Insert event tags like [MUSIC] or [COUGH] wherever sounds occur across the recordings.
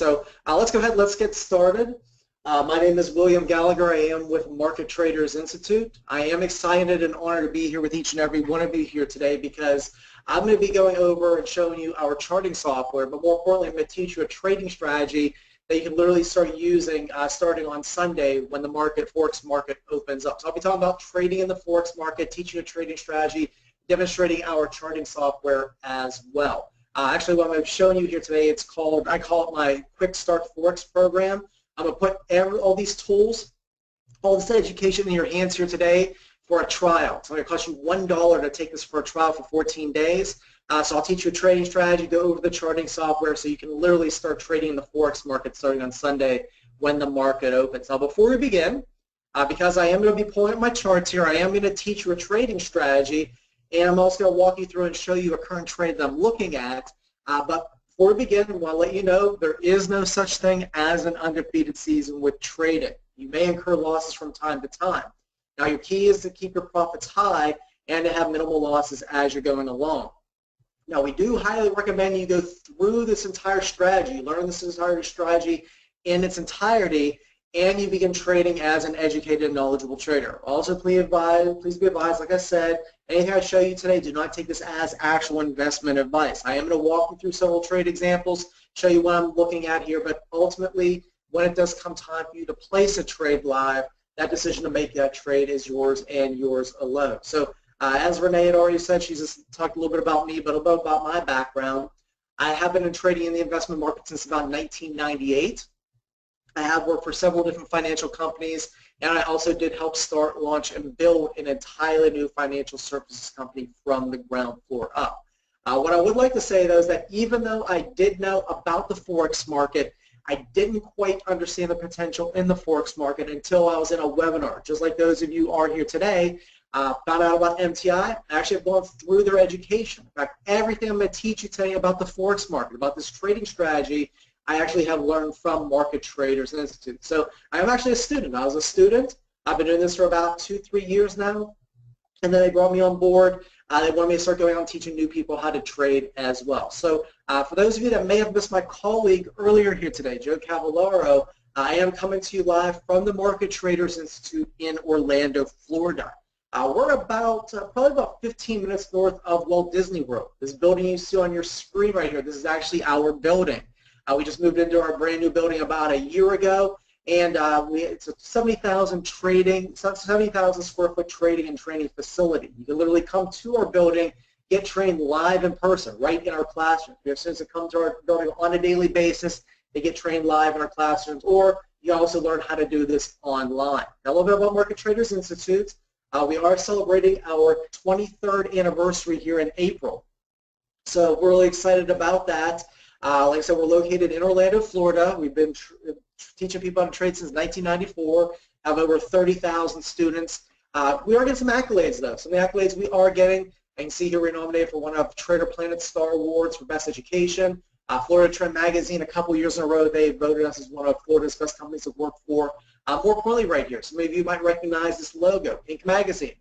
So uh, let's go ahead, let's get started. Uh, my name is William Gallagher. I am with Market Traders Institute. I am excited and honored to be here with each and every one of you here today because I'm going to be going over and showing you our charting software, but more importantly, I'm going to teach you a trading strategy that you can literally start using uh, starting on Sunday when the market, Forex market opens up. So I'll be talking about trading in the Forex market, teaching a trading strategy, demonstrating our charting software as well. Uh, actually, what I'm showing you here today, it's called, I call it my Quick Start Forex program. I'm going to put every, all these tools, all this education in your hands here today for a trial. It's going to cost you $1 to take this for a trial for 14 days. Uh, so I'll teach you a trading strategy, go over the charting software so you can literally start trading in the Forex market starting on Sunday when the market opens. Now before we begin, uh, because I am going to be pulling up my charts here, I am going to teach you a trading strategy and I'm also going to walk you through and show you a current trade that I'm looking at. Uh, but before we begin, I want to let you know there is no such thing as an undefeated season with trading. You may incur losses from time to time. Now your key is to keep your profits high and to have minimal losses as you're going along. Now we do highly recommend you go through this entire strategy, learn this entire strategy in its entirety, and you begin trading as an educated and knowledgeable trader. Also, please, advise, please be advised, like I said, anything I show you today, do not take this as actual investment advice. I am going to walk you through several trade examples, show you what I'm looking at here, but ultimately, when it does come time for you to place a trade live, that decision to make that trade is yours and yours alone. So uh, as Renee had already said, she's just talked a little bit about me, but a little about my background. I have been in trading in the investment market since about 1998. I have worked for several different financial companies, and I also did help start, launch, and build an entirely new financial services company from the ground floor up. Uh, what I would like to say, though, is that even though I did know about the Forex market, I didn't quite understand the potential in the Forex market until I was in a webinar, just like those of you are here today. Uh, found out about MTI. I actually have gone through their education. In fact, everything I'm going to teach you today about the Forex market, about this trading strategy, I actually have learned from Market Traders Institute. So I'm actually a student. I was a student. I've been doing this for about two, three years now. And then they brought me on board. Uh, they wanted me to start going out and teaching new people how to trade as well. So uh, for those of you that may have missed my colleague earlier here today, Joe Cavallaro, I am coming to you live from the Market Traders Institute in Orlando, Florida. Uh, we're about uh, probably about 15 minutes north of Walt Disney World. This building you see on your screen right here, this is actually our building. Uh, we just moved into our brand new building about a year ago, and uh, we, it's a 70,000 trading, 70,000 square foot trading and training facility. You can literally come to our building, get trained live in person, right in our classroom. We have students that come to our building on a daily basis. They get trained live in our classrooms, or you also learn how to do this online. Now, a little bit about Market Traders Institute. Uh, we are celebrating our 23rd anniversary here in April. So we're really excited about that. Uh, like I said, we're located in Orlando, Florida. We've been teaching people how to trade since 1994, have over 30,000 students. Uh, we are getting some accolades, though. Some of the accolades we are getting, I can see here we're nominated for one of Trader Planet Star Awards for Best Education. Uh, Florida Trend Magazine, a couple years in a row, they voted us as one of Florida's best companies to work for. Uh, more importantly, right here, some of you might recognize this logo, Inc. Magazine.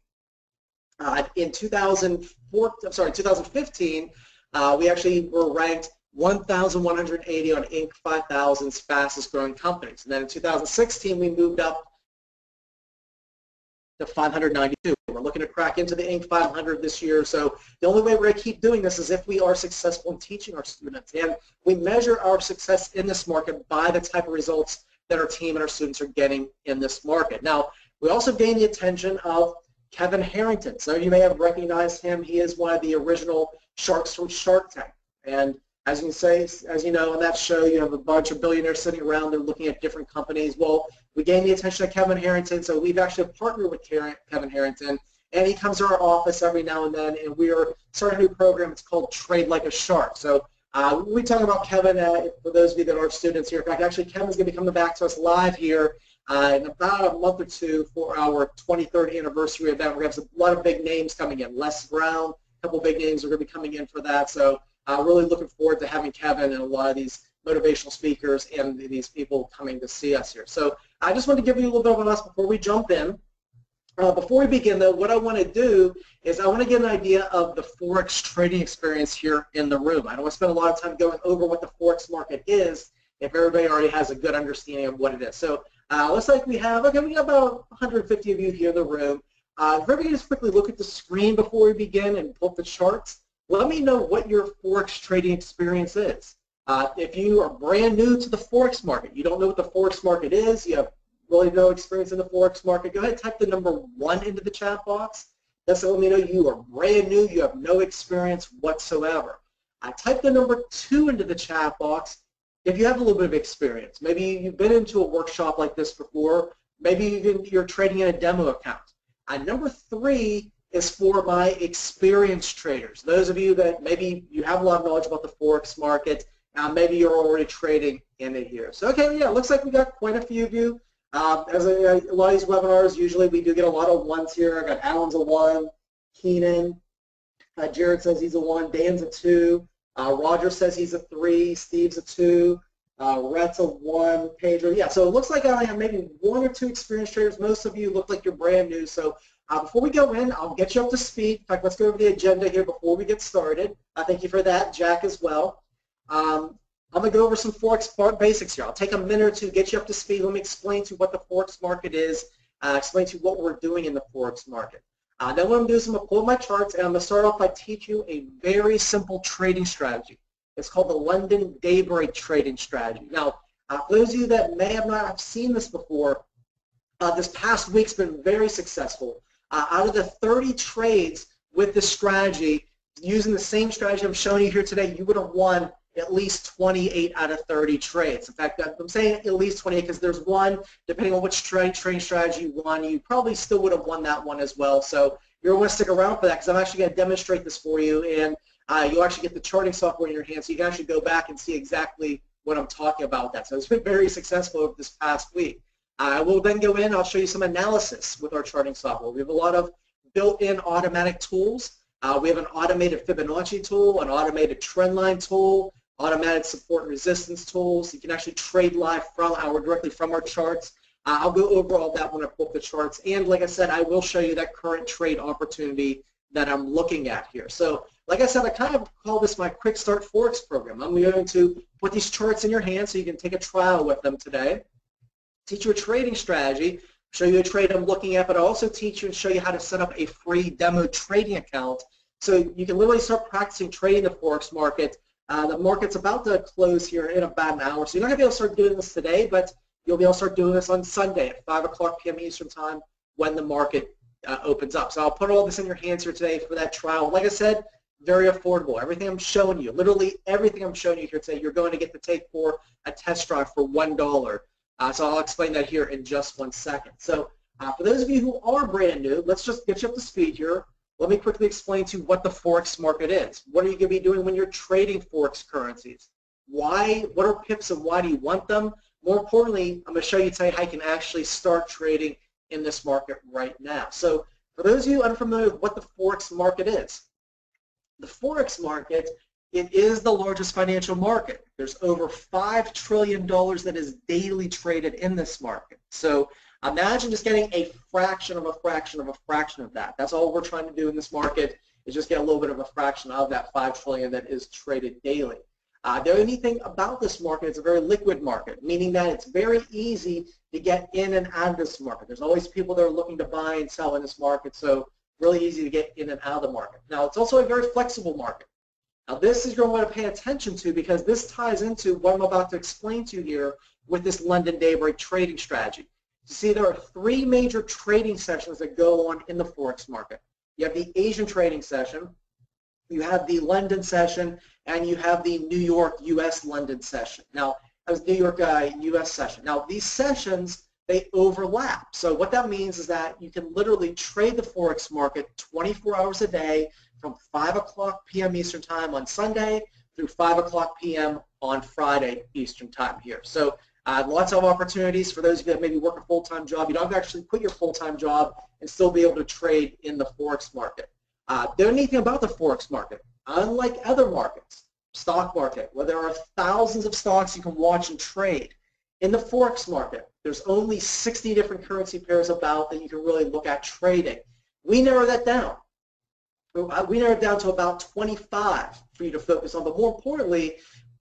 Uh, in 2004, I'm sorry, 2015, uh, we actually were ranked 1,180 on Inc. 5000's fastest growing companies. And then in 2016, we moved up to 592. We're looking to crack into the Inc. 500 this year. So the only way we're going to keep doing this is if we are successful in teaching our students. And we measure our success in this market by the type of results that our team and our students are getting in this market. Now, we also gain the attention of Kevin Harrington. So you may have recognized him. He is one of the original sharks from Shark Tank. And as you say, as you know, on that show, you have a bunch of billionaires sitting around. They're looking at different companies. Well, we gained the attention of Kevin Harrington, so we've actually partnered with Kevin Harrington, and he comes to our office every now and then, and we are starting a new program. It's called Trade Like a Shark. So uh, we talk about Kevin, uh, for those of you that are students here. In fact, actually, Kevin's going to be coming back to us live here uh, in about a month or two for our 23rd anniversary event. We're going to have a lot of big names coming in. Les Brown, a couple big names are going to be coming in for that. So uh, really looking forward to having Kevin and a lot of these motivational speakers and these people coming to see us here. So I just want to give you a little bit of us before we jump in. Uh, before we begin, though, what I want to do is I want to get an idea of the Forex trading experience here in the room. I don't want to spend a lot of time going over what the Forex market is if everybody already has a good understanding of what it is. So uh, looks like we have, okay, we got about 150 of you here in the room. Uh, if everybody just quickly look at the screen before we begin and pull up the charts, let me know what your Forex trading experience is. Uh, if you are brand new to the Forex market, you don't know what the Forex market is, you have really no experience in the Forex market, go ahead and type the number one into the chat box. That's let me know you are brand new, you have no experience whatsoever. I type the number two into the chat box if you have a little bit of experience. Maybe you've been into a workshop like this before, maybe even you're trading in a demo account. And number three is for my experienced traders. Those of you that maybe you have a lot of knowledge about the Forex market, uh, maybe you're already trading in it here. So okay, yeah, looks like we got quite a few of you. Uh, as a, a, lot of these webinars, usually we do get a lot of ones here. I got Alan's a one, Keenan, uh, Jared says he's a one, Dan's a two, uh, Roger says he's a three, Steve's a two, uh, Rhett's a one, Pedro, yeah. So it looks like I have maybe one or two experienced traders. Most of you look like you're brand new. So uh, before we go in, I'll get you up to speed. In fact, let's go over the agenda here before we get started. Uh, thank you for that, Jack, as well. Um, I'm going to go over some Forex basics here. I'll take a minute or two, get you up to speed. Let me explain to you what the Forex market is, uh, explain to you what we're doing in the Forex market. Uh, then what I'm going to do is I'm going to pull my charts and I'm going to start off by teaching you a very simple trading strategy. It's called the London Daybreak Trading Strategy. Now, uh, for those of you that may have not have seen this before, uh, this past week's been very successful. Uh, out of the 30 trades with this strategy, using the same strategy I'm showing you here today, you would have won at least 28 out of 30 trades. In fact, I'm saying at least 28 because there's one, depending on which trade trading strategy you won, you probably still would have won that one as well. So you're going to stick around for that because I'm actually going to demonstrate this for you, and uh, you'll actually get the charting software in your hand, so you can actually go back and see exactly what I'm talking about that. So it's been very successful over this past week. I will then go in, I'll show you some analysis with our charting software. We have a lot of built-in automatic tools. Uh, we have an automated Fibonacci tool, an automated trendline tool, automatic support and resistance tools. You can actually trade live from our directly from our charts. Uh, I'll go over all that when I pull up the charts. And like I said, I will show you that current trade opportunity that I'm looking at here. So like I said, I kind of call this my Quick Start Forex program. I'm going to put these charts in your hand so you can take a trial with them today, teach you a trading strategy, show you a trade I'm looking at, but I'll also teach you and show you how to set up a free demo trading account so you can literally start practicing trading the Forex market uh, the market's about to close here in about an hour, so you're not going to be able to start doing this today, but you'll be able to start doing this on Sunday at 5 o'clock p.m. Eastern Time when the market uh, opens up. So I'll put all this in your hands here today for that trial. Like I said, very affordable. Everything I'm showing you, literally everything I'm showing you here today, you're going to get to take for a test drive for $1. Uh, so I'll explain that here in just one second. So uh, for those of you who are brand new, let's just get you up to speed here. Let me quickly explain to you what the Forex market is. What are you going to be doing when you're trading Forex currencies? Why, what are pips and why do you want them? More importantly, I'm going to show you today how you can actually start trading in this market right now. So for those of you unfamiliar with what the Forex market is, the Forex market, it is the largest financial market. There's over $5 trillion that is daily traded in this market. So Imagine just getting a fraction of a fraction of a fraction of that. That's all we're trying to do in this market is just get a little bit of a fraction of that 5 trillion that is traded daily. Uh, the only thing about this market, it's a very liquid market, meaning that it's very easy to get in and out of this market. There's always people that are looking to buy and sell in this market, so really easy to get in and out of the market. Now, it's also a very flexible market. Now, this is going to want to pay attention to because this ties into what I'm about to explain to you here with this London Daybreak trading strategy. You see there are three major trading sessions that go on in the Forex market. You have the Asian trading session, you have the London session, and you have the New York U.S. London session. Now, as New York uh, U.S. session. Now, these sessions, they overlap. So what that means is that you can literally trade the Forex market 24 hours a day from 5 o'clock p.m. Eastern Time on Sunday through 5 o'clock p.m. on Friday Eastern Time here. So uh, lots of opportunities for those of you that maybe work a full-time job. You don't have to actually quit your full-time job and still be able to trade in the Forex market. Uh, the only thing about the Forex market, unlike other markets, stock market, where there are thousands of stocks you can watch and trade, in the Forex market, there's only 60 different currency pairs about that you can really look at trading. We narrow that down. We narrowed down to about 25 for you to focus on, but more importantly,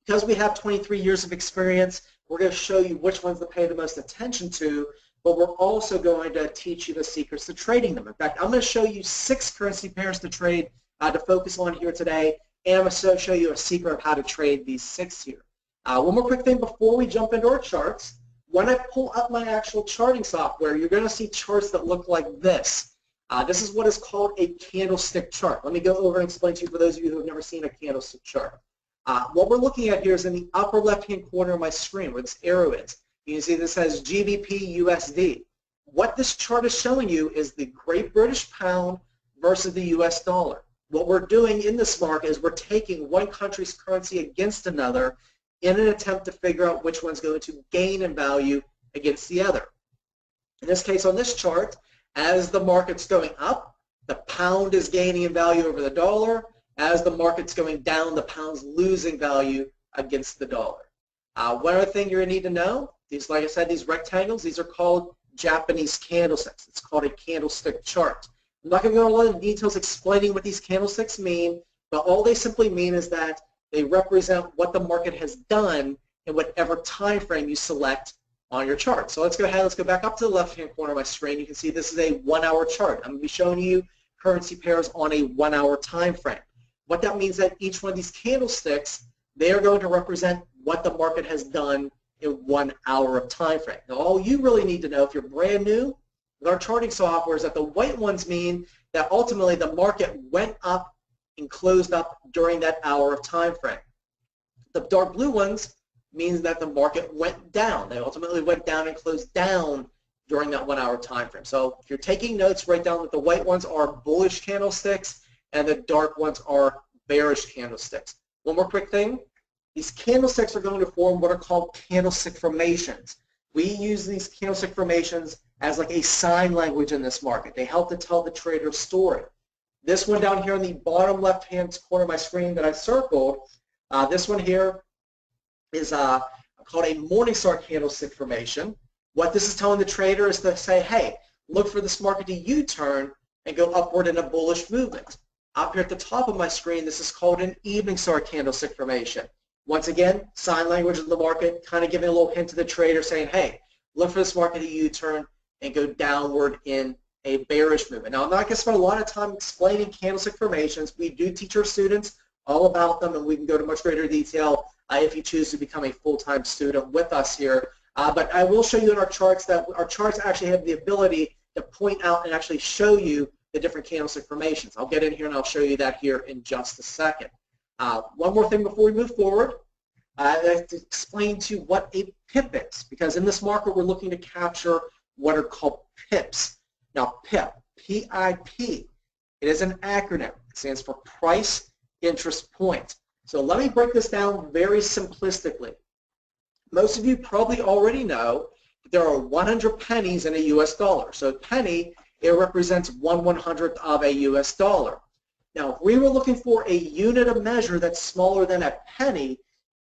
Because we have 23 years of experience, we're going to show you which ones to pay the most attention to, but we're also going to teach you the secrets to trading them. In fact, I'm going to show you six currency pairs to trade uh, to focus on here today, and I'm going to show you a secret of how to trade these six here. Uh, one more quick thing before we jump into our charts. When I pull up my actual charting software, you're going to see charts that look like this. Uh, this is what is called a candlestick chart. Let me go over and explain to you for those of you who have never seen a candlestick chart. Uh, what we're looking at here is in the upper left-hand corner of my screen where this arrow is. You can see this has GBP USD. What this chart is showing you is the Great British Pound versus the US dollar. What we're doing in this market is we're taking one country's currency against another in an attempt to figure out which one's going to gain in value against the other. In this case on this chart, as the market's going up, the pound is gaining in value over the dollar, as the market's going down, the pound's losing value against the dollar. Uh, one other thing you're going to need to know, these, like I said, these rectangles, these are called Japanese candlesticks. It's called a candlestick chart. I'm not going to go into a lot of details explaining what these candlesticks mean, but all they simply mean is that they represent what the market has done in whatever time frame you select on your chart. So let's go ahead, let's go back up to the left-hand corner of my screen. You can see this is a one-hour chart. I'm going to be showing you currency pairs on a one-hour time frame. What that means that each one of these candlesticks, they are going to represent what the market has done in one hour of time frame. Now, all you really need to know if you're brand new with our charting software is that the white ones mean that ultimately the market went up and closed up during that hour of time frame. The dark blue ones means that the market went down. They ultimately went down and closed down during that one hour time frame. So if you're taking notes, write down that the white ones are bullish candlesticks and the dark ones are bearish candlesticks. One more quick thing. These candlesticks are going to form what are called candlestick formations. We use these candlestick formations as like a sign language in this market. They help to tell the trader story. This one down here in the bottom left-hand corner of my screen that I circled, uh, this one here is uh, called a Morningstar candlestick formation. What this is telling the trader is to say, hey, look for this market to U-turn and go upward in a bullish movement. Up here at the top of my screen, this is called an evening star candlestick formation. Once again, sign language of the market, kind of giving a little hint to the trader saying, hey, look for this market to U-turn and go downward in a bearish movement. Now, I'm not going to spend a lot of time explaining candlestick formations. We do teach our students all about them, and we can go to much greater detail uh, if you choose to become a full-time student with us here. Uh, but I will show you in our charts that our charts actually have the ability to point out and actually show you the different candlestick formations. I'll get in here and I'll show you that here in just a second. Uh, one more thing before we move forward. Uh, I have to explain to you what a PIP is, because in this market we're looking to capture what are called PIPs. Now PIP, P-I-P, it is an acronym. It stands for Price Interest Point. So let me break this down very simplistically. Most of you probably already know that there are 100 pennies in a US dollar. So a penny it represents one one hundredth of a US dollar. Now, if we were looking for a unit of measure that's smaller than a penny,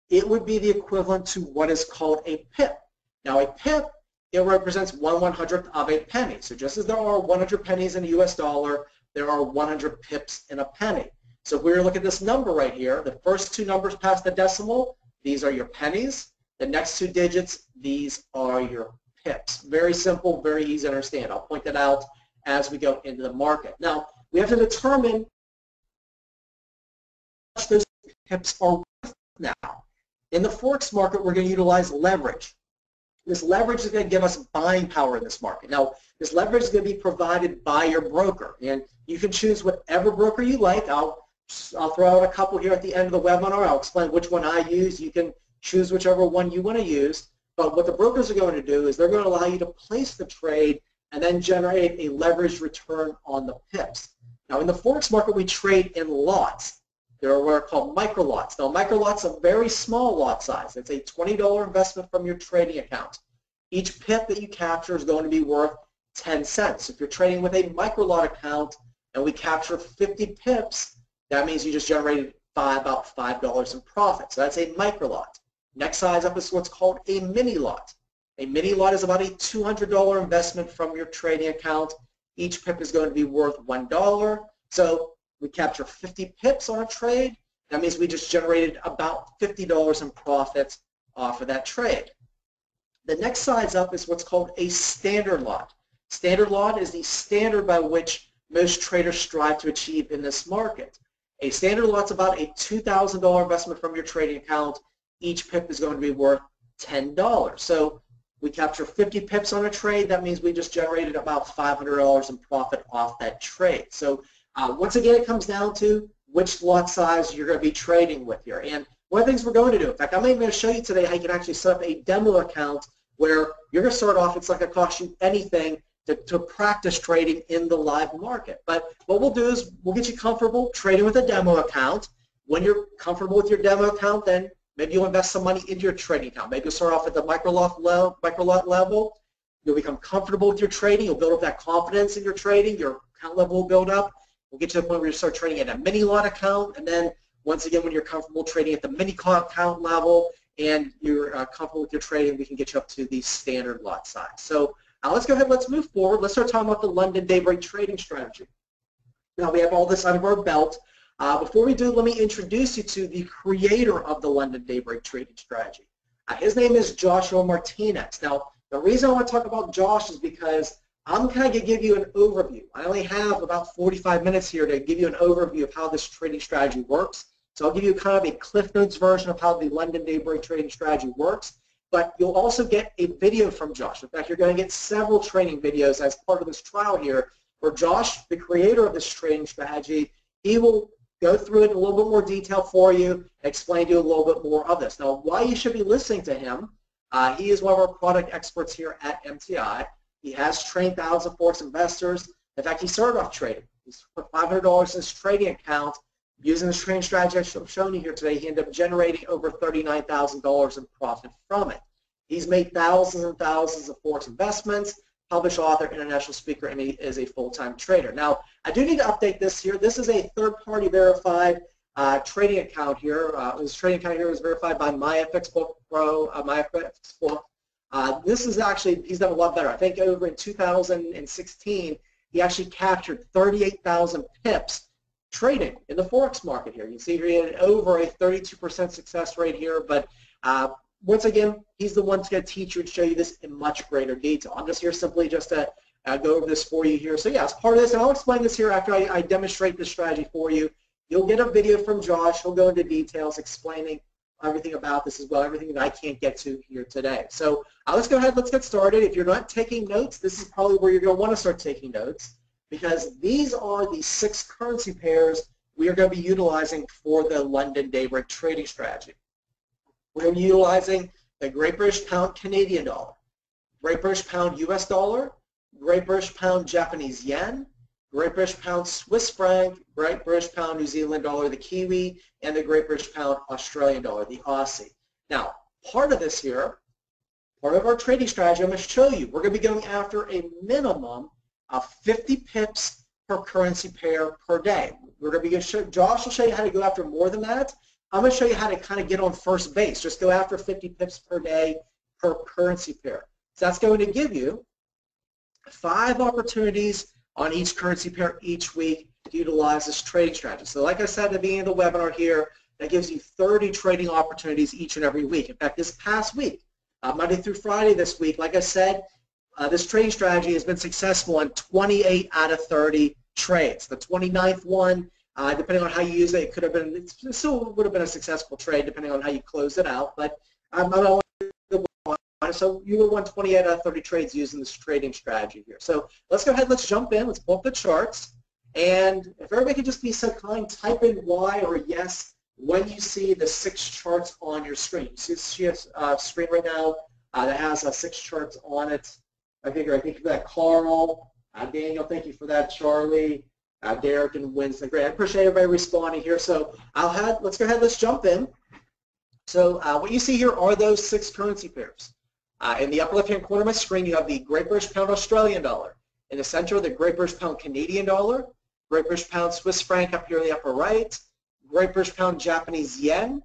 it would be the equivalent to what is called a pip. Now, a pip, it represents one one hundredth of a penny. So just as there are 100 pennies in a US dollar, there are 100 pips in a penny. So if we were to look at this number right here, the first two numbers past the decimal, these are your pennies. The next two digits, these are your pips. Very simple, very easy to understand. I'll point that out as we go into the market. Now, we have to determine what those pips are worth now. In the Forex market, we're going to utilize leverage. This leverage is going to give us buying power in this market. Now, this leverage is going to be provided by your broker, and you can choose whatever broker you like. I'll, I'll throw out a couple here at the end of the webinar. I'll explain which one I use. You can choose whichever one you want to use. But what the brokers are going to do is they're going to allow you to place the trade and then generate a leveraged return on the pips. Now in the Forex market we trade in lots. There are what are called micro lots. Now micro lots are very small lot size. It's a $20 investment from your trading account. Each pip that you capture is going to be worth 10 cents. If you're trading with a micro lot account and we capture 50 pips, that means you just generated five, about $5 in profit. So that's a micro lot. Next size up is what's called a mini lot. A mini lot is about a $200 investment from your trading account. Each pip is going to be worth $1. So we capture 50 pips on a trade, That means we just generated about $50 in profits off of that trade. The next size up is what's called a standard lot. Standard lot is the standard by which most traders strive to achieve in this market. A standard lot's about a $2,000 investment from your trading account. Each pip is going to be worth $10. So we capture 50 pips on a trade. That means we just generated about $500 in profit off that trade. So uh, once again, it comes down to which lot size you're going to be trading with here. And one of the things we're going to do, in fact, I'm even going to show you today how you can actually set up a demo account where you're going to start off, it's like a cost you anything to, to practice trading in the live market. But what we'll do is we'll get you comfortable trading with a demo account. When you're comfortable with your demo account, then maybe you'll invest some money into your trading account. Maybe you'll start off at the micro lot level, micro lot level. You'll become comfortable with your trading. You'll build up that confidence in your trading. Your account level will build up. We'll get to the point where you start trading at a mini lot account, and then once again, when you're comfortable trading at the mini account level and you're uh, comfortable with your trading, we can get you up to the standard lot size. So now let's go ahead, let's move forward. Let's start talking about the London Daybreak trading strategy. Now we have all this under our belt. Uh, before we do, let me introduce you to the creator of the London Daybreak trading strategy. Uh, his name is Joshua Martinez. Now, the reason I want to talk about Josh is because I'm kind of give you an overview. I only have about 45 minutes here to give you an overview of how this trading strategy works. So I'll give you kind of a Cliff Notes version of how the London Daybreak trading strategy works. But you'll also get a video from Josh. In fact, you're going to get several training videos as part of this trial here where Josh, the creator of this trading strategy, he will go through it in a little bit more detail for you, explain to you a little bit more of this. Now, why you should be listening to him, uh, he is one of our product experts here at MTI. He has trained thousands of Forex investors. In fact, he started off trading. He's put $500 in his trading account. Using the trading strategy I've shown you here today, he ended up generating over $39,000 in profit from it. He's made thousands and thousands of Forex investments, published author, international speaker, and he is a full-time trader. Now, I do need to update this here. This is a third-party verified uh, trading account here. Uh, this trading account here was verified by Myfxbook Pro, uh, Myfxbook uh, this is actually, he's done a lot better. I think over in 2016, he actually captured 38,000 pips trading in the Forex market here. You see here he had over a 32% success rate here, but uh, once again, he's the one to get teach you and show you this in much greater detail. I'm just here simply just to uh, go over this for you here. So yeah, as part of this, and I'll explain this here after I, I demonstrate this strategy for you. You'll get a video from Josh. He'll go into details explaining everything about this as well, everything that I can't get to here today. So uh, let's go ahead, let's get started. If you're not taking notes, this is probably where you're going to want to start taking notes because these are the six currency pairs we are going to be utilizing for the London Daybreak trading strategy. We're utilizing the Great British Pound Canadian dollar, Great British Pound US dollar, Great British Pound Japanese yen, Great British Pound Swiss franc, Great British Pound New Zealand dollar, the Kiwi, and the Great British Pound Australian dollar, the Aussie. Now, part of this here, part of our trading strategy, I'm going to show you, we're going to be going after a minimum of 50 pips per currency pair per day. We're going to be show, Josh will show you how to go after more than that. I'm going to show you how to kind of get on first base. Just go after 50 pips per day per currency pair. So that's going to give you five opportunities on each currency pair each week to utilize this trading strategy. So like I said at the beginning of the webinar here, that gives you 30 trading opportunities each and every week. In fact, this past week, uh, Monday through Friday this week, like I said, uh, this trading strategy has been successful on 28 out of 30 trades. The 29th one, uh, depending on how you use it, it could have been, it still would have been a successful trade depending on how you close it out. But um, I don't always the one. so you won 28 out of 30 trades using this trading strategy here. So let's go ahead, let's jump in, let's pull up the charts. And if everybody could just be so kind, type in Y or yes when you see the six charts on your screen. You see a uh, screen right now uh, that has uh, six charts on it. I figure I think for that Carl, uh, Daniel, thank you for that, Charlie, uh, Derek and Winston. Great, I appreciate everybody responding here. So I'll have, let's go ahead, let's jump in. So uh, what you see here are those six currency pairs. Uh, in the upper left-hand corner of my screen, you have the Great British Pound Australian dollar. In the center, the Great British Pound Canadian dollar, Great British Pound Swiss franc up here in the upper right, Great British Pound Japanese yen,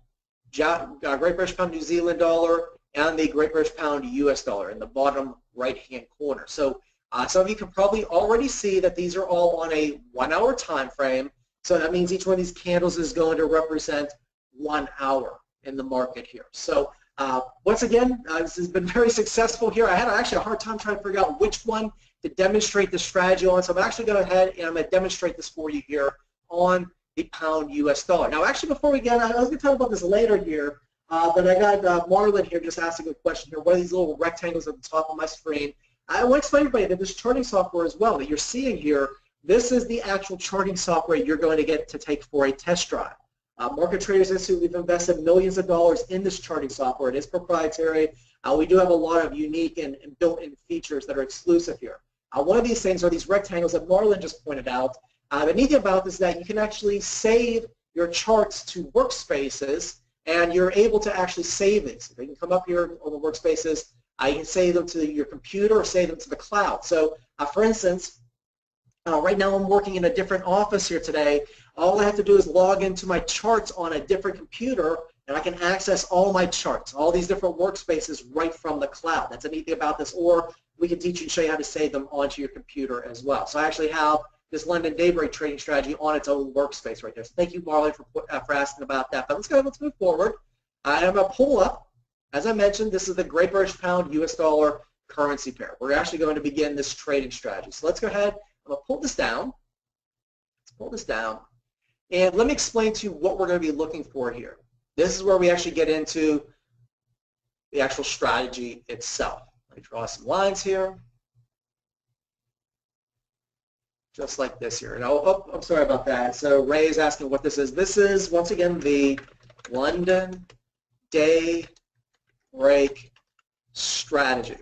ja uh, Great British Pound New Zealand dollar, and the Great British Pound US dollar in the bottom right-hand corner. So uh, some of you can probably already see that these are all on a one-hour time frame. So that means each one of these candles is going to represent one hour in the market here. So uh, once again, uh, this has been [LAUGHS] very successful here. I had actually a hard time trying to figure out which one to demonstrate the strategy on. So I'm actually going ahead and I'm going to demonstrate this for you here on the pound US dollar. Now actually before we get, I was going to talk about this later here, uh, but I got uh, Marlon here just asking a question here. What are these little rectangles at the top of my screen? I want to explain to everybody that this charting software as well that you're seeing here, this is the actual charting software you're going to get to take for a test drive. Uh, Market Traders Institute, we've invested millions of dollars in this charting software. It is proprietary. Uh, we do have a lot of unique and, and built-in features that are exclusive here. Uh, one of these things are these rectangles that Marlon just pointed out. Uh, the neat thing about this is that you can actually save your charts to workspaces and you're able to actually save these. You can come up here on the workspaces, I can save them to your computer or save them to the cloud. So uh, for instance, uh, right now I'm working in a different office here today. All I have to do is log into my charts on a different computer and I can access all my charts, all these different workspaces right from the cloud. That's a neat thing about this. Or we can teach you and show you how to save them onto your computer as well. So I actually have this London Daybreak trading strategy on its own workspace right there. So thank you, Marley, for, uh, for asking about that. But let's go ahead, let's move forward. Uh, I'm going to pull up, as I mentioned, this is the Great British Pound US dollar currency pair. We're actually going to begin this trading strategy. So let's go ahead, I'm going to pull this down. Let's pull this down. And let me explain to you what we're going to be looking for here. This is where we actually get into the actual strategy itself. Let me draw some lines here. Just like this here. And oh, oh, I'm sorry about that. So Ray is asking what this is. This is, once again, the London Day Break Strategy.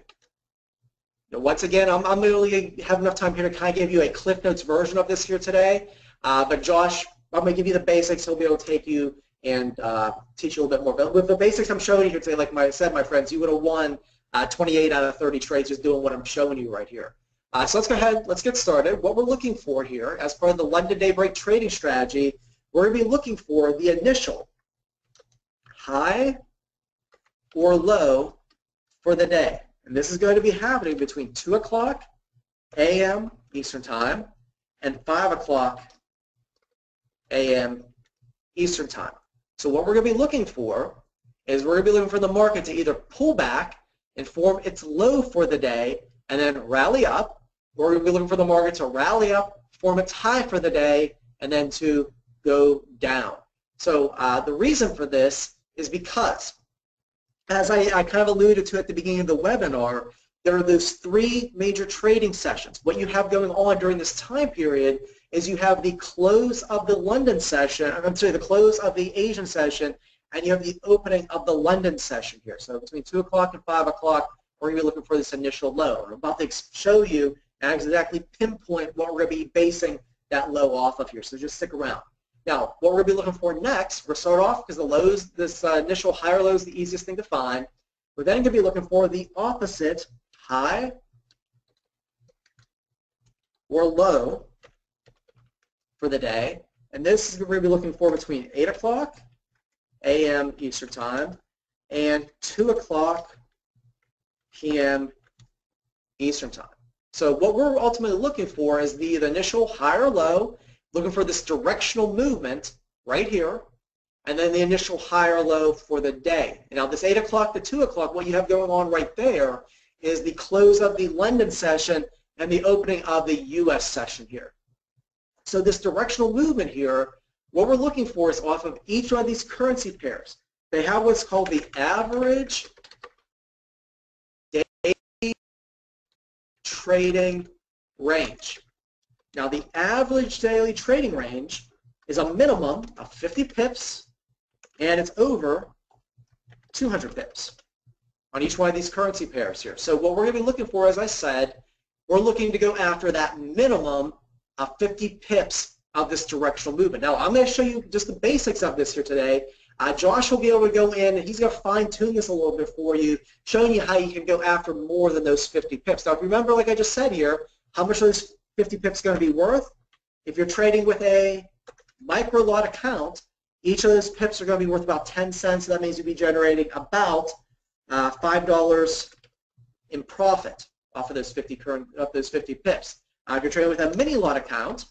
Now, once again, I'm, I'm really have enough time here to kind of give you a Cliff Notes version of this here today. Uh, but Josh, I'm going to give you the basics. He'll be able to take you and uh, teach you a little bit more. But with the basics I'm showing you here today, like I said, my friends, you would have won uh, 28 out of 30 trades just doing what I'm showing you right here. Uh, so let's go ahead, let's get started. What we're looking for here, as part of the London Daybreak trading strategy, we're going to be looking for the initial high or low for the day. And this is going to be happening between 2 o'clock a.m. Eastern Time and 5 o'clock a.m. Eastern Time. So what we're going to be looking for is we're going to be looking for the market to either pull back and form its low for the day and then rally up, we're going to be looking for the market to rally up, form its high for the day, and then to go down. So uh, the reason for this is because, as I, I kind of alluded to at the beginning of the webinar, there are those three major trading sessions. What you have going on during this time period is you have the close of the London session, I'm sorry, the close of the Asian session, and you have the opening of the London session here. So between 2 o'clock and 5 o'clock, we're going to be looking for this initial low. I'm about to show you and exactly pinpoint what we're going to be basing that low off of here. So just stick around. Now, what we're going to be looking for next, we're start off because the lows, this uh, initial higher low is the easiest thing to find. We're then going to be looking for the opposite high or low for the day. And this is we're going to be looking for between 8 o'clock a.m. Eastern Time and 2 o'clock p.m. Eastern Time. So what we're ultimately looking for is the, the initial high or low, looking for this directional movement right here, and then the initial high or low for the day. Now this 8 o'clock to 2 o'clock, what you have going on right there is the close of the London session and the opening of the U.S. session here. So this directional movement here, what we're looking for is off of each one of these currency pairs. They have what's called the average trading range. Now the average daily trading range is a minimum of 50 pips and it's over 200 pips on each one of these currency pairs here. So what we're going to be looking for, as I said, we're looking to go after that minimum of 50 pips of this directional movement. Now, I'm going to show you just the basics of this here today. Uh, Josh will be able to go in and he's going to fine tune this a little bit for you, showing you how you can go after more than those 50 pips. Now, remember, like I just said here, how much are those 50 pips going to be worth? If you're trading with a micro lot account, each of those pips are going to be worth about 10 cents. So that means you'll be generating about uh, $5 in profit off of those 50 current of those 50 pips. Uh, if you're trading with a mini lot account,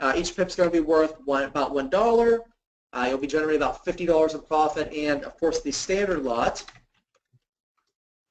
Uh, each pip's going to be worth one, about $1. Uh, you'll be generating about $50 in profit, and of course the standard lot,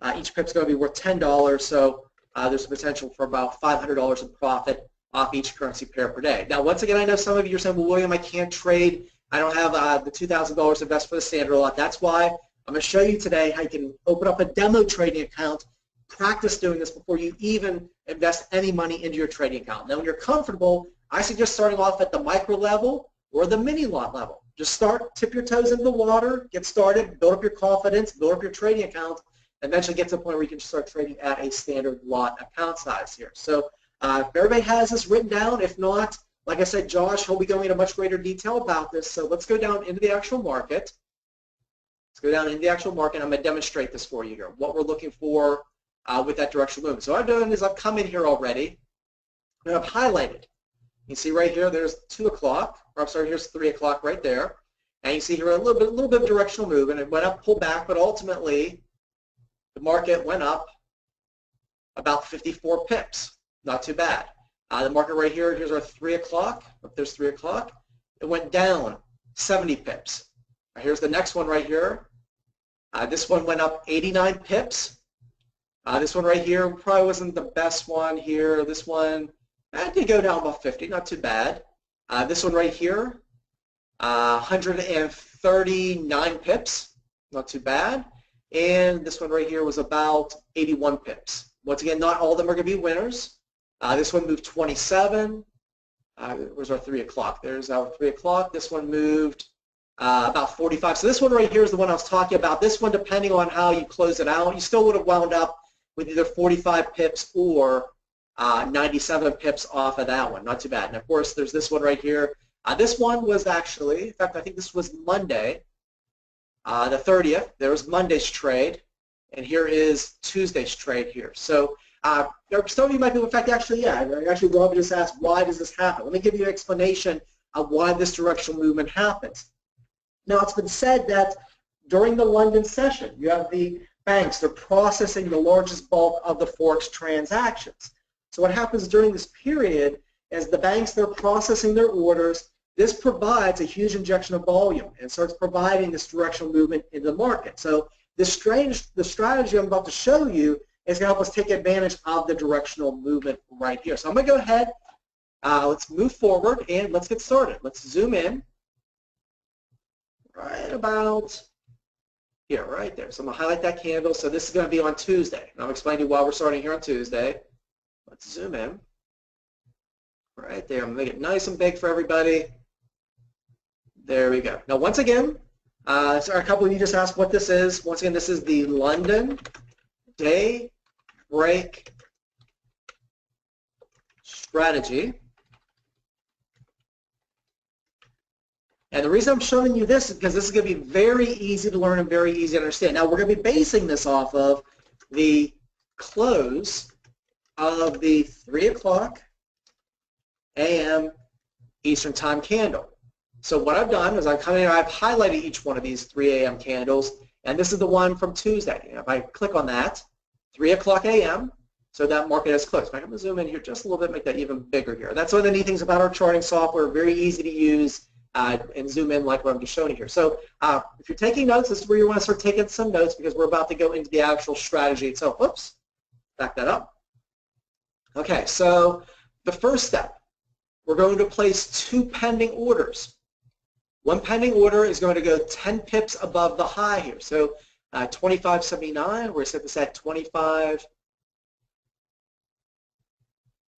uh, each pip's going to be worth $10, so uh, there's a potential for about $500 in profit off each currency pair per day. Now, once again, I know some of you are saying, well, William, I can't trade. I don't have uh, the $2,000 to invest for the standard lot. That's why I'm going to show you today how you can open up a demo trading account, practice doing this before you even invest any money into your trading account. Now, when you're comfortable, I suggest starting off at the micro level or the mini lot level. Just start, tip your toes into the water, get started, build up your confidence, build up your trading account, eventually get to a point where you can start trading at a standard lot account size here. So uh, if everybody has this written down, if not, like I said, Josh, he'll be going into much greater detail about this. So let's go down into the actual market. Let's go down into the actual market. I'm going to demonstrate this for you here, what we're looking for uh, with that directional movement. So what I've done is I've come in here already, and I've highlighted. You see right here, there's 2 o'clock, I'm sorry, here's 3 o'clock right there. And you see here a little bit, a little bit of directional move, and It went up, pulled back, but ultimately the market went up about 54 pips. Not too bad. Uh, the market right here, here's our 3 o'clock. If there's 3 o'clock, it went down 70 pips. here's the next one right here. Uh, this one went up 89 pips. Uh, this one right here probably wasn't the best one here. This one I did go down about 50, not too bad. Uh, this one right here, uh, 139 pips, not too bad. And this one right here was about 81 pips. Once again, not all of them are going to be winners. Uh, this one moved 27. Uh, where's our 3 o'clock? There's our 3 o'clock. This one moved uh, about 45. So this one right here is the one I was talking about. This one, depending on how you close it out, you still would have wound up with either 45 pips or uh, 97 pips off of that one. Not too bad. And of course, there's this one right here. Uh, this one was actually, in fact, I think this was Monday, uh, the 30th. There was Monday's trade, and here is Tuesday's trade here. So uh, some of you might be, in fact, actually, yeah, actually, Rob just asked, why does this happen? Let me give you an explanation of why this directional movement happens. Now, it's been said that during the London session, you have the banks, they're processing the largest bulk of the Forex transactions. So what happens during this period is the banks, they're processing their orders. This provides a huge injection of volume and starts providing this directional movement in the market. So the, strange, the strategy I'm about to show you is going to help us take advantage of the directional movement right here. So I'm going to go ahead, uh, let's move forward, and let's get started. Let's zoom in right about here, right there. So I'm going to highlight that candle. So this is going to be on Tuesday. And I'll explain to you why we're starting here on Tuesday. Let's zoom in. Right there. I'm going to make it nice and big for everybody. There we go. Now, once again, uh, so a couple of you just asked what this is. Once again, this is the London Day Break Strategy. And the reason I'm showing you this is because this is going to be very easy to learn and very easy to understand. Now, we're going to be basing this off of the close of the 3 o'clock a.m. Eastern Time candle. So what I've done is I've come in and I've highlighted each one of these 3 a.m. candles, and this is the one from Tuesday. if I click on that, 3 o'clock a.m., so that market has closed. I'm going to zoom in here just a little bit, make that even bigger here. That's one of the neat things about our charting software, very easy to use uh, and zoom in like what I'm just showing you here. So uh, if you're taking notes, this is where you want to start taking some notes because we're about to go into the actual strategy itself. Oops, back that up. Okay, so the first step, we're going to place two pending orders. One pending order is going to go 10 pips above the high here. So uh, 25.79, we're going to set this at 25.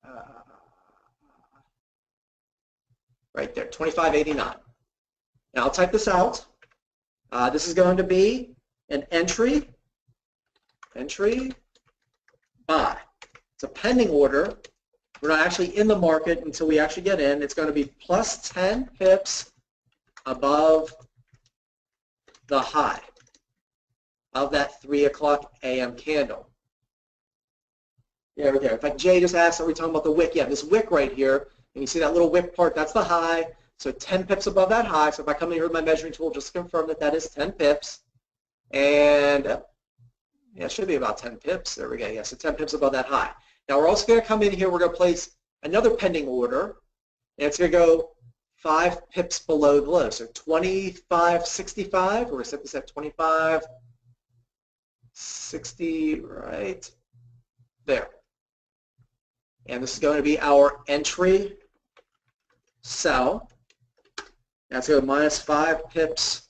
Uh, right there, 25.89. Now I'll type this out. Uh, this is going to be an entry, entry, buy. It's a pending order. We're not actually in the market until we actually get in. It's going to be plus 10 pips above the high of that 3 o'clock a.m. candle. Yeah, right there. In fact, Jay just asked, are we talking about the wick? Yeah, this wick right here, and you see that little wick part, that's the high. So 10 pips above that high. So if I come in here with my measuring tool, just confirm that that is 10 pips. And yeah, it should be about 10 pips. There we go. Yeah, so 10 pips above that high. Now we're also going to come in here, we're going to place another pending order, and it's going to go five pips below the low. So 25.65, or we set this at 25.60 right there. And this is going to be our entry sell. That's going to minus five pips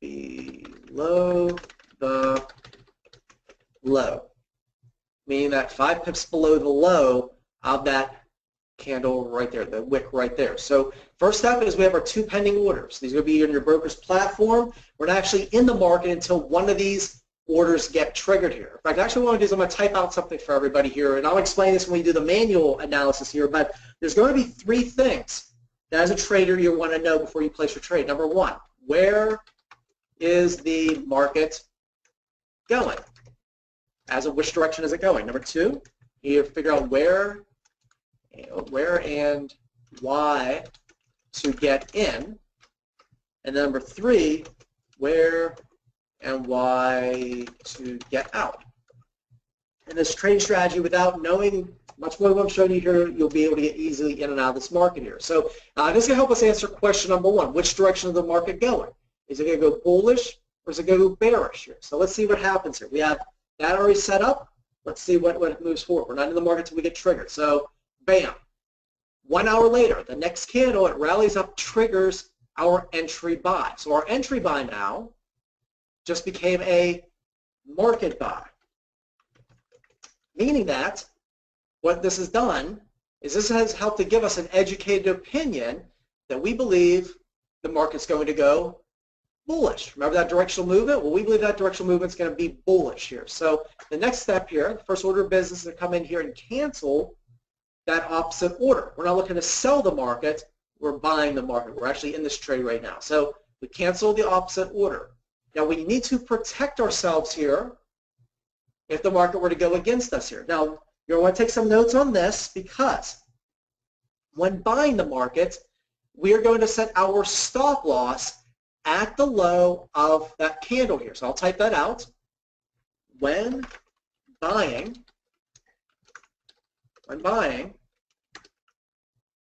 below the low, meaning that five pips below the low of that candle right there, the wick right there. So first step is we have our two pending orders. These are going to be in your broker's platform. We're not actually in the market until one of these orders get triggered here. In fact, actually what I'm going to do is I'm going to type out something for everybody here, and I'll explain this when we do the manual analysis here, but there's going to be three things that as a trader you want to know before you place your trade. Number one, where is the market going? As of which direction is it going? Number two, you figure out where, where and why to get in. And number three, where and why to get out. And this trade strategy, without knowing much more what I'm showing you here, you'll be able to get easily in and out of this market here. So uh, this is going to help us answer question number one. Which direction is the market going? Is it going to go bullish or is it going to go bearish here? So let's see what happens here. We have that already set up. Let's see what, what moves forward. We're not in the market until we get triggered. So bam. One hour later, the next candle, it rallies up, triggers our entry buy. So our entry buy now just became a market buy. Meaning that what this has done is this has helped to give us an educated opinion that we believe the market's going to go bullish. Remember that directional movement? Well, we believe that directional movement is going to be bullish here. So the next step here, the first order of business is to come in here and cancel that opposite order. We're not looking to sell the market. We're buying the market. We're actually in this trade right now. So we cancel the opposite order. Now we need to protect ourselves here if the market were to go against us here. Now you're going to want to take some notes on this because when buying the market, we are going to set our stop loss at the low of that candle here. So I'll type that out. When buying, when buying,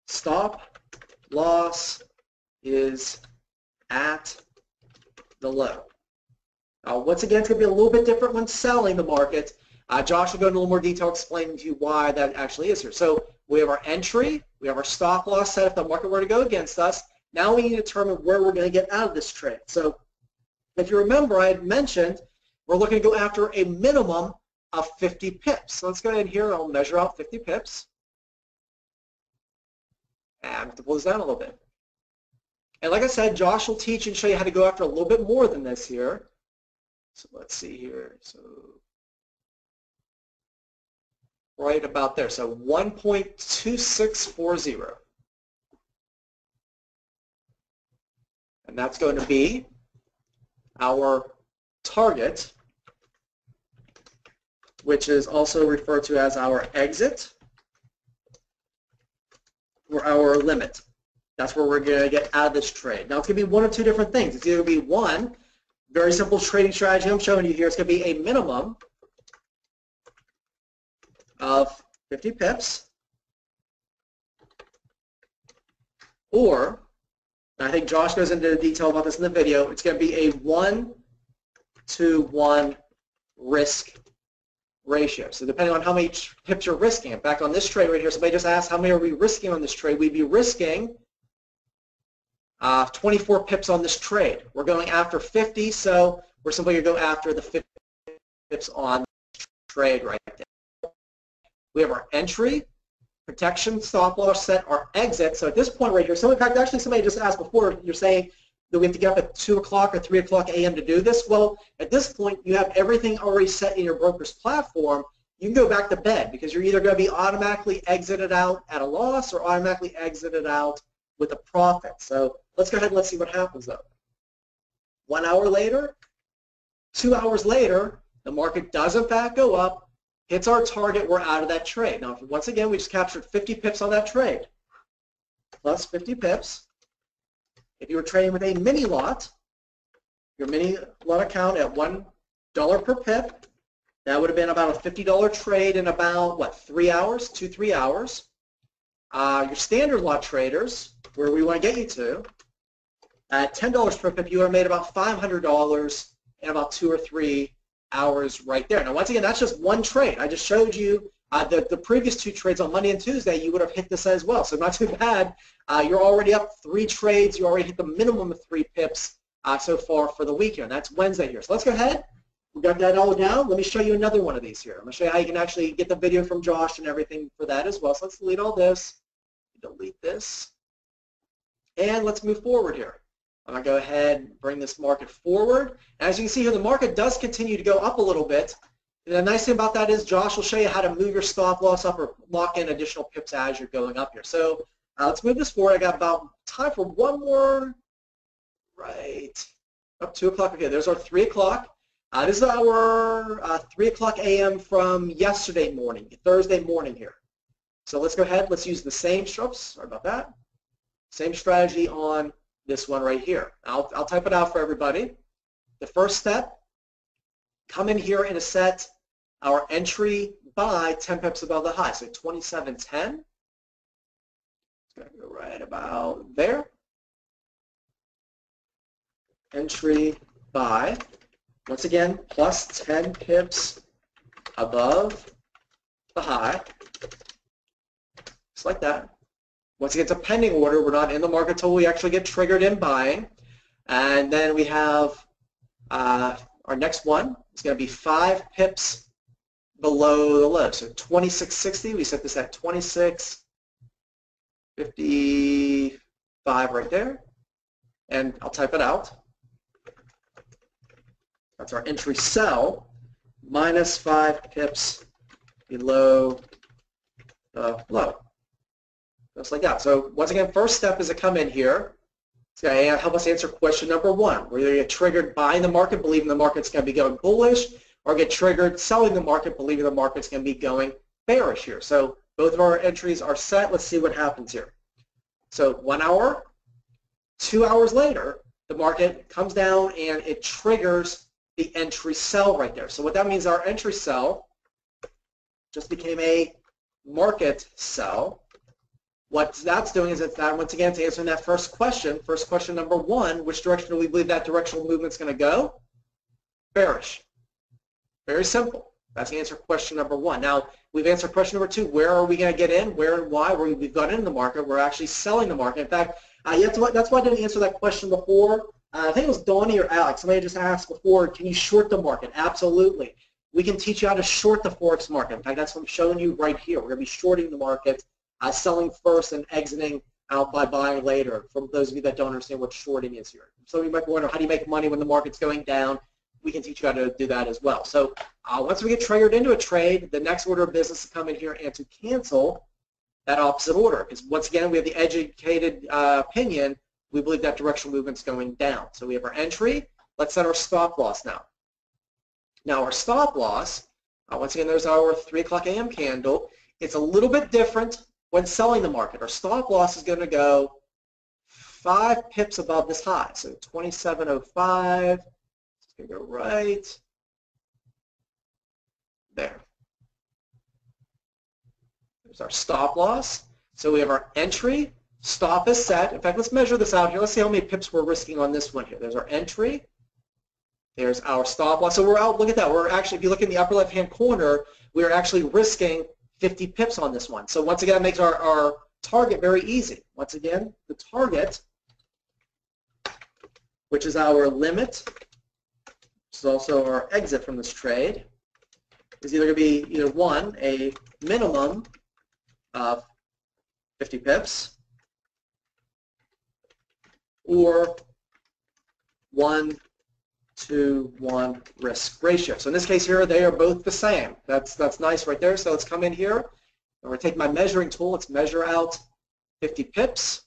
stop loss is at the low. Uh, once again, it's going to be a little bit different when selling the market. Uh, Josh will go into a little more detail explaining to you why that actually is here. So we have our entry, we have our stop loss set if the market were to go against us. Now we need to determine where we're going to get out of this trade. So if you remember, I had mentioned we're looking to go after a minimum of 50 pips. So let's go ahead here. I'll measure out 50 pips. And to pull this down a little bit. And like I said, Josh will teach and show you how to go after a little bit more than this here. So let's see here. So right about there. So 1.2640. And that's going to be our target, which is also referred to as our exit or our limit. That's where we're going to get out of this trade. Now, it's going to be one of two different things. It's either going to be one, very simple trading strategy I'm showing you here. It's going to be a minimum of 50 pips or I think Josh goes into detail about this in the video, it's going to be a one to one risk ratio. So depending on how many pips you're risking, Back on this trade right here, somebody just asked how many are we risking on this trade? We'd be risking uh, 24 pips on this trade. We're going after 50, so we're simply going to go after the 50 pips on trade right there. We have our entry, protection, stop loss set, our exit. So at this point right here, so in fact, actually somebody just asked before, you're saying that we have to get up at 2 o'clock or 3 o'clock a.m. to do this. Well, at this point, you have everything already set in your broker's platform. You can go back to bed because you're either going to be automatically exited out at a loss or automatically exited out with a profit. So let's go ahead and let's see what happens though. One hour later, two hours later, the market does in fact go up, hits our target, we're out of that trade. Now, once again, we just captured 50 pips on that trade, plus 50 pips. If you were trading with a mini lot, your mini lot account at $1 per pip, That would have been about a $50 trade in about, what, three hours, two, three hours. Uh, your standard lot traders, where we want to get you to, at $10 per pip, you would have made about $500 in about two or three hours right there. Now, once again, that's just one trade. I just showed you uh, the, the previous two trades on Monday and Tuesday, you would have hit this as well. So not too [LAUGHS] bad. Uh, you're already up three trades. You already hit the minimum of three pips uh, so far for the weekend. That's Wednesday here. So let's go ahead. We've got that all down. Let me show you another one of these here. I'm going to show you how you can actually get the video from Josh and everything for that as well. So let's delete all this. Delete this. And let's move forward here. I'm going to go ahead and bring this market forward. As you can see here, the market does continue to go up a little bit. And the nice thing about that is Josh will show you how to move your stop loss up or lock in additional pips as you're going up here. So uh, let's move this forward. I got about time for one more, right, up 2 o'clock. Okay, there's our 3 o'clock. Uh, this is our uh, 3 o'clock a.m. from yesterday morning, Thursday morning here. So let's go ahead. Let's use the same, oops, sorry about that, same strategy on this one right here. I'll, I'll type it out for everybody. The first step, come in here and set our entry buy 10 pips above the high. So 27.10. It's going to go right about there. Entry buy. Once again, plus 10 pips above the high. Just like that. Once again, it's a pending order. We're not in the market until we actually get triggered in buying. And then we have uh, our next one. It's going to be five pips below the low. So 2660, we set this at 2655 right there. And I'll type it out. That's our entry sell minus five pips below the low. Just like that. So once again, first step is to come in here. It's to uh, help us answer question number one. We're to get triggered buying the market, believing the market's going to be going bullish, or get triggered selling the market, believing the market's going to be going bearish here. So both of our entries are set. Let's see what happens here. So one hour, two hours later, the market comes down and it triggers the entry sell right there. So what that means, our entry sell just became a market sell. What that's doing is it's that, once again, to answering that first question, first question number one, which direction do we believe that directional movement's going to go? Bearish. Very simple. That's the answer question number one. Now, we've answered question number two. Where are we going to get in? Where and why? Where we've got in the market. We're actually selling the market. In fact, uh, that's why I didn't answer that question before. Uh, I think it was Donnie or Alex. Somebody just asked before, can you short the market? Absolutely. We can teach you how to short the Forex market. In fact, that's what I'm showing you right here. We're going to be shorting the market, uh, selling first and exiting out by buying later, for those of you that don't understand what shorting is here. So you might wonder, how do you make money when the market's going down? We can teach you how to do that as well. So uh, once we get triggered into a trade, the next order of business to come in here and to cancel that opposite order. Because once again, we have the educated uh, opinion we believe that directional movement's going down. So we have our entry. Let's set our stop loss now. Now our stop loss, uh, once again, there's our 3 o'clock a.m. candle. It's a little bit different when selling the market. Our stop loss is going to go 5 pips above this high. So 2705. It's going to go right there. There's our stop loss. So we have our entry, Stop is set. In fact, let's measure this out here. Let's see how many pips we're risking on this one here. There's our entry. There's our stop loss. So we're out, look at that. We're actually, if you look in the upper left-hand corner, we're actually risking 50 pips on this one. So once again, it makes our, our target very easy. Once again, the target, which is our limit, which is also our exit from this trade, is either going to be either one, a minimum of 50 pips, or 1 to 1 risk ratio. So in this case here, they are both the same. That's, that's nice right there. So let's come in here. I'm going to take my measuring tool. Let's measure out 50 pips.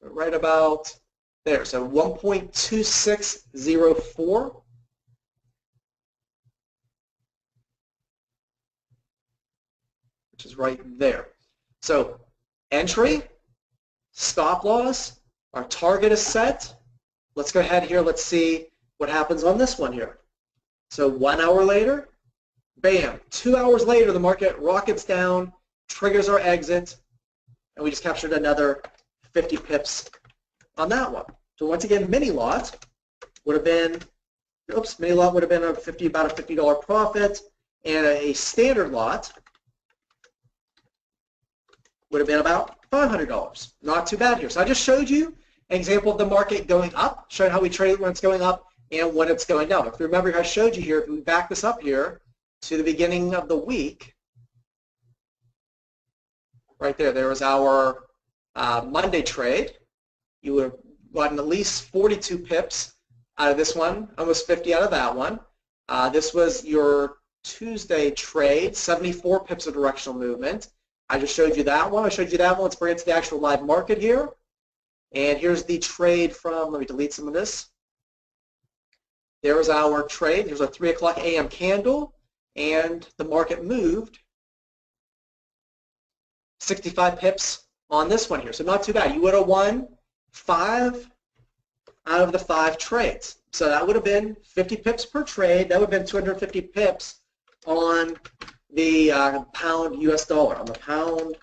So right about there. So 1.2604. Which is right there. So entry, stop loss, our target is set. Let's go ahead here. Let's see what happens on this one here. So one hour later, bam, two hours later, the market rockets down, triggers our exit, and we just captured another 50 pips on that one. So once again, mini lot would have been, oops, mini lot would have been a 50, about a $50 profit, and a standard lot would have been about $500. Not too bad here. So I just showed you an example of the market going up, showing how we trade when it's going up and when it's going down. If you remember, I showed you here, if we back this up here to the beginning of the week, right there, there was our uh, Monday trade. You would have gotten at least 42 pips out of this one, almost 50 out of that one. Uh, this was your Tuesday trade, 74 pips of directional movement. I just showed you that one. I showed you that one. Let's bring it to the actual live market here. And here's the trade from, let me delete some of this. There's our trade. Here's a 3 o'clock a.m. candle, and the market moved 65 pips on this one here. So not too bad. You would have won five out of the five trades. So that would have been 50 pips per trade. That would have been 250 pips on the uh, pound US dollar, on the pound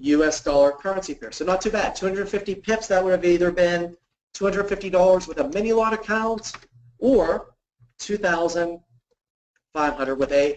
US dollar currency pair. So not too bad. 250 pips, that would have either been $250 with a mini lot account or 2,500 with a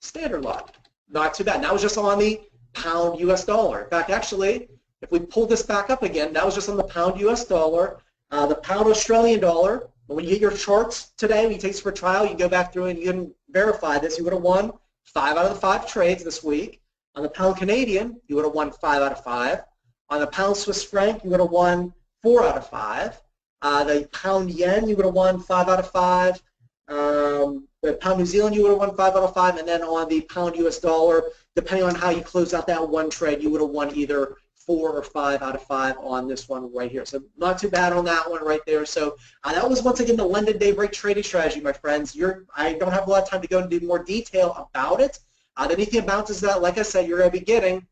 standard lot. Not too bad. That was just on the pound US dollar. In fact, actually, if we pull this back up again, that was just on the pound US dollar. Uh, the pound Australian dollar when you get your charts today, when you take this for trial, you go back through and you can verify this. You would have won five out of the five trades this week. On the pound Canadian, you would have won five out of five. On the pound Swiss franc, you would have won four out of five. Uh, the pound yen, you would have won five out of five. Um, the pound New Zealand, you would have won five out of five. And then on the pound US dollar, depending on how you close out that one trade, you would have won either four or five out of five on this one right here. So not too bad on that one right there. So uh, that was once again the London Daybreak trading strategy, my friends. You're, I don't have a lot of time to go into more detail about it. Uh, the neat thing about is that, like I said, you're going to be getting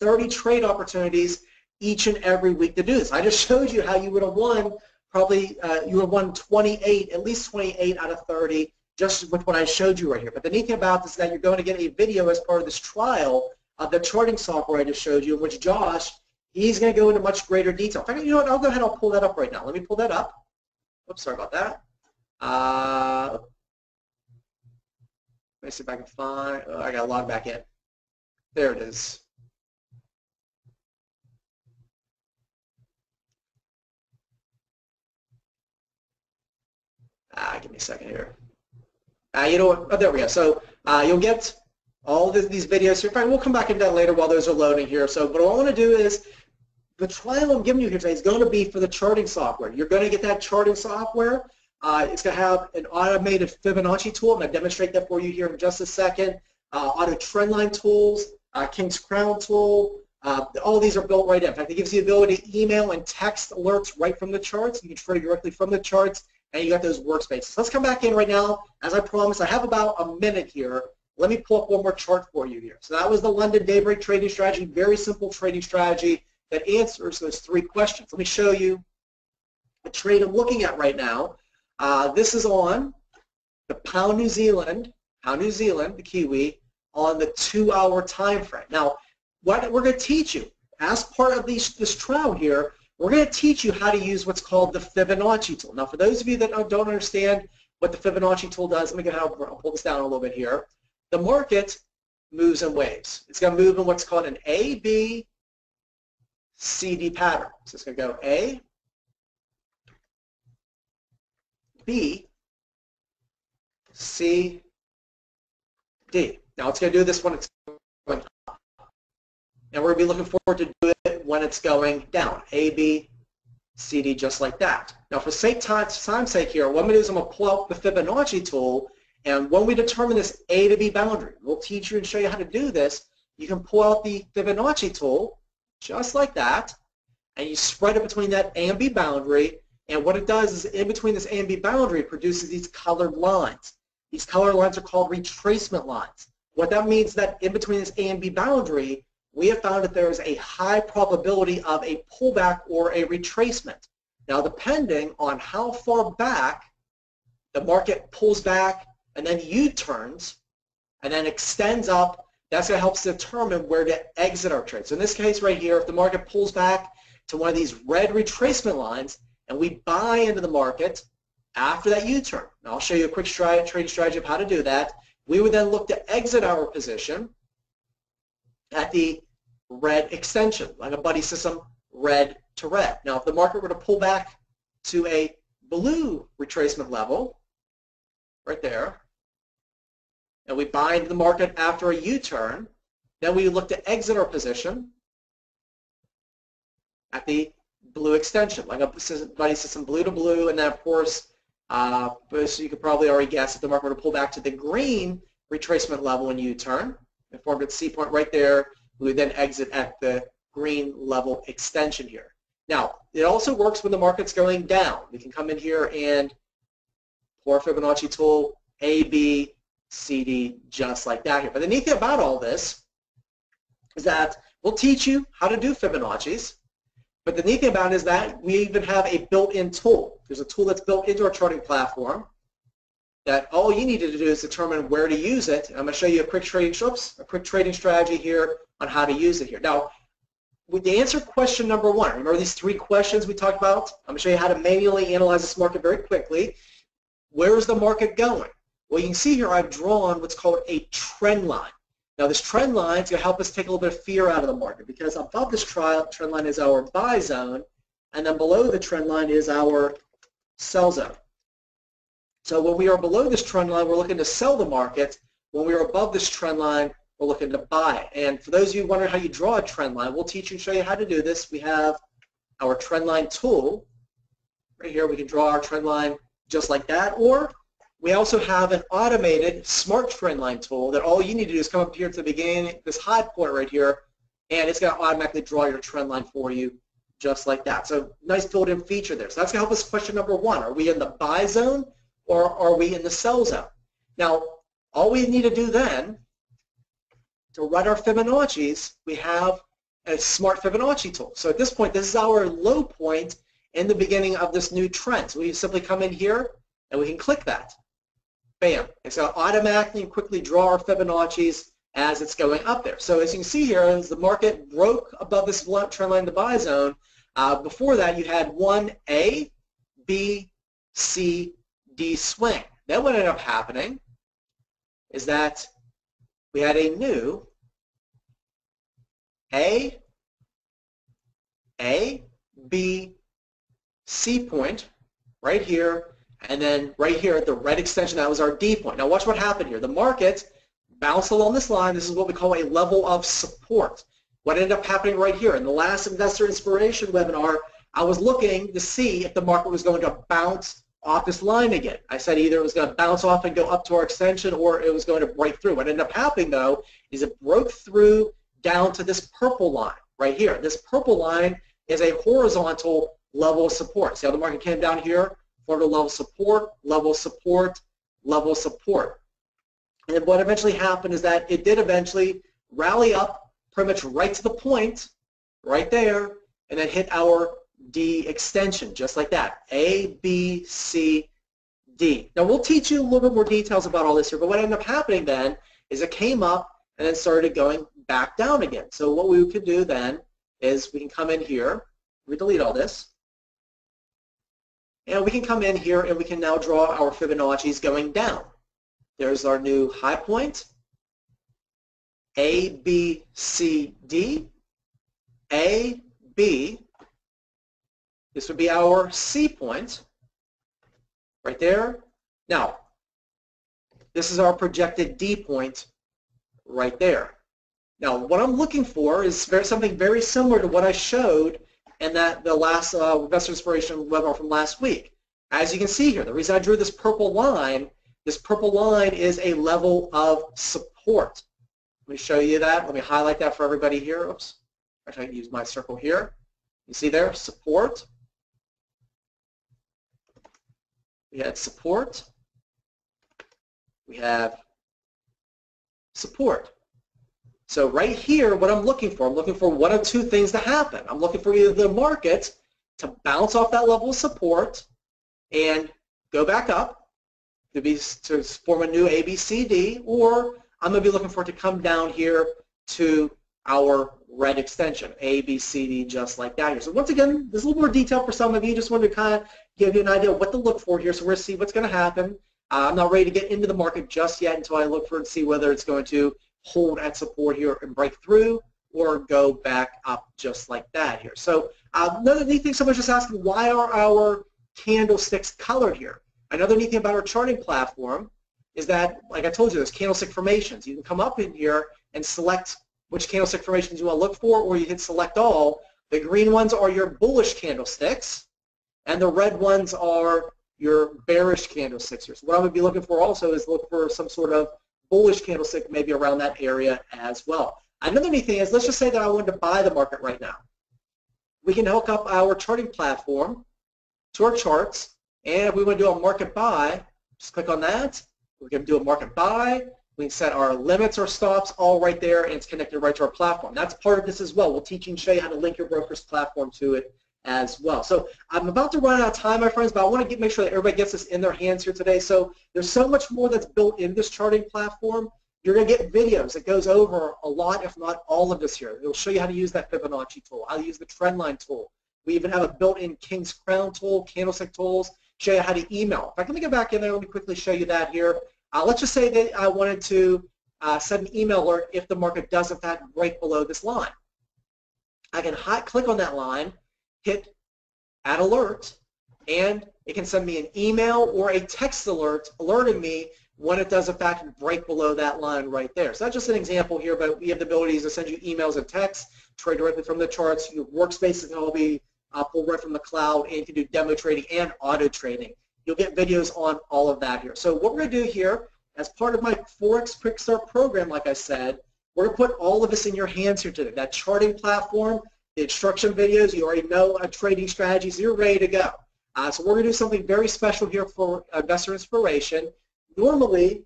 30 trade opportunities each and every week to do this. I just [LAUGHS] showed you how you would have won probably, uh, you would have won 28, at least 28 out of 30 just with what I showed you right here. But the neat thing about this is that you're going to get a video as part of this trial of the charting software I just showed you, in which Josh, he's going to go into much greater detail. In fact, you know what, I'll go ahead and I'll pull that up right now. Let me pull that up. Oops, sorry about that. Uh, let me see if I can find, oh, I got to log back in. There it is. Ah, give me a second here. Uh, you know what? Oh, there we go. So uh, you'll get all this, these videos here. Fine, we'll come back into that later while those are loading here. So but what I want to do is the trial I'm giving you here today is going to be for the charting software. You're going to get that charting software. Uh, it's going to have an automated Fibonacci tool. And I'm going to demonstrate that for you here in just a second. Uh, auto trendline tools, uh, King's Crown tool. Uh, all these are built right in. In fact, it gives you the ability to email and text alerts right from the charts. You can trade directly from the charts, and you got those workspaces. Let's come back in right now. As I promised, I have about a minute here let me pull up one more chart for you here. So that was the London Daybreak trading strategy, very simple trading strategy that answers those three questions. Let me show you the trade I'm looking at right now. Uh, this is on the pound New Zealand, pound New Zealand, the Kiwi, on the two-hour time frame. Now, what we're going to teach you as part of these, this trial here, we're going to teach you how to use what's called the Fibonacci tool. Now, for those of you that don't understand what the Fibonacci tool does, let me go ahead and pull this down a little bit here the market moves in waves. It's going to move in what's called an A, B, C, D pattern. So it's going to go A, B, C, D. Now it's going to do this when it's going up. And we're going to be looking forward to do it when it's going down. A, B, C, D, just like that. Now for sake time's sake here, what I'm going to do is I'm going to pull out the Fibonacci tool and when we determine this A to B boundary, we'll teach you and show you how to do this. You can pull out the Fibonacci tool, just like that, and you spread it between that A and B boundary. And what it does is in between this A and B boundary, it produces these colored lines. These colored lines are called retracement lines. What that means is that in between this A and B boundary, we have found that there is a high probability of a pullback or a retracement. Now, depending on how far back the market pulls back and then U-turns and then extends up, that's going to help us determine where to exit our trade. So in this case right here, if the market pulls back to one of these red retracement lines and we buy into the market after that U-turn, I'll show you a quick trading strategy of how to do that, we would then look to exit our position at the red extension, like a buddy system, red to red. Now, if the market were to pull back to a blue retracement level, right there, and we buy into the market after a U-turn, then we look to exit our position at the blue extension, like a buddy system blue to blue, and then of course, uh, so you could probably already guess if the market were to pull back to the green retracement level and U-turn, and formed its C point right there, we would then exit at the green level extension here. Now, it also works when the market's going down. We can come in here and pour Fibonacci tool A, B, C, D, just like that here. But the neat thing about all this is that we'll teach you how to do Fibonacci's. But the neat thing about it is that we even have a built-in tool. There's a tool that's built into our charting platform that all you need to do is determine where to use it. I'm going to show you a quick trading, oops, a quick trading strategy here on how to use it here. Now, with the answer question number one, remember these three questions we talked about? I'm going to show you how to manually analyze this market very quickly. Where is the market going? Well, you can see here I've drawn what's called a trend line. Now, this trend line is going to help us take a little bit of fear out of the market because above this trend line is our buy zone, and then below the trend line is our sell zone. So when we are below this trend line, we're looking to sell the market. When we are above this trend line, we're looking to buy. And for those of you wondering how you draw a trend line, we'll teach you and show you how to do this. We have our trend line tool. Right here, we can draw our trend line just like that. Or we also have an automated smart trend line tool that all you need to do is come up here to the beginning, this high point right here, and it's going to automatically draw your trend line for you just like that. So nice built-in feature there. So that's going to help us question number one. Are we in the buy zone or are we in the sell zone? Now, all we need to do then to run our Fibonacci's, we have a smart Fibonacci tool. So at this point, this is our low point in the beginning of this new trend. So we simply come in here and we can click that. Bam. Going to automatically and quickly draw our Fibonacci's as it's going up there. So as you can see here, as the market broke above this trend line, the buy zone, uh, before that you had one A, B, C, D swing. Then what ended up happening is that we had a new A, A, B, C point right here, and then right here at the red extension, that was our D point. Now watch what happened here. The market bounced along this line. This is what we call a level of support. What ended up happening right here, in the last Investor Inspiration webinar, I was looking to see if the market was going to bounce off this line again. I said either it was going to bounce off and go up to our extension or it was going to break through. What ended up happening though is it broke through down to this purple line right here. This purple line is a horizontal level of support. See how the market came down here? A level support, level support, level support. And what eventually happened is that it did eventually rally up pretty much right to the point, right there, and then hit our D extension, just like that. A, B, C, D. Now we'll teach you a little bit more details about all this here, but what ended up happening then is it came up and then started going back down again. So what we could do then is we can come in here, we delete all this, and we can come in here and we can now draw our Fibonacci's going down. There's our new high point, A, B, C, D, A, B, this would be our C point right there. Now, this is our projected D point right there. Now, what I'm looking for is something very similar to what I showed in that the last uh, Investor Inspiration webinar from last week. As you can see here, the reason I drew this purple line, this purple line is a level of support. Let me show you that. Let me highlight that for everybody here. Oops. I try to use my circle here. You see there, support. We had support. We have support. So right here, what I'm looking for, I'm looking for one of two things to happen. I'm looking for either the market to bounce off that level of support and go back up, to be to form a new ABCD, or I'm going to be looking for it to come down here to our red extension, ABCD, just like that here. So once again, there's a little more detail for some of you. Just wanted to kind of give you an idea of what to look for here. So we're going to see what's going to happen. Uh, I'm not ready to get into the market just yet until I look for and see whether it's going to hold at support here and break through or go back up just like that here. So uh, another neat thing, someone's just asking, why are our candlesticks colored here? Another neat thing about our charting platform is that, like I told you, there's candlestick formations. You can come up in here and select which candlestick formations you want to look for, or you hit select all. The green ones are your bullish candlesticks, and the red ones are your bearish candlesticks here. So what going to be looking for also is look for some sort of bullish candlestick maybe around that area as well. Another neat thing is, let's just say that I wanted to buy the market right now. We can hook up our charting platform to our charts, and if we want to do a market buy, just click on that. We can do a market buy. We can set our limits or stops all right there, and it's connected right to our platform. That's part of this as well. We'll teach you and show you how to link your broker's platform to it as well. So I'm about to run out of time, my friends, but I want to get, make sure that everybody gets this in their hands here today. So there's so much more that's built in this charting platform. You're going to get videos that goes over a lot, if not all of this here. It'll show you how to use that Fibonacci tool, how to use the trendline tool. We even have a built-in King's Crown tool, candlestick tools, show you how to email. Fact, let me go back in there. Let me quickly show you that here. Uh, let's just say that I wanted to uh, send an email alert if the market does in fact break below this line. I can hot click on that line, hit add alert, and it can send me an email or a text alert alerting me when it does in fact break below that line right there. So that's just an example here, but we have the abilities to send you emails and texts, trade directly from the charts. Your workspaces can all be uh, pulled right from the cloud, and you can do demo trading and auto trading. You'll get videos on all of that here. So what we're going to do here, as part of my Forex Quick Start program, like I said, we're going to put all of this in your hands here today. That charting platform, instruction videos, you already know a trading strategies, you're ready to go. Uh, so we're going to do something very special here for Investor Inspiration normally,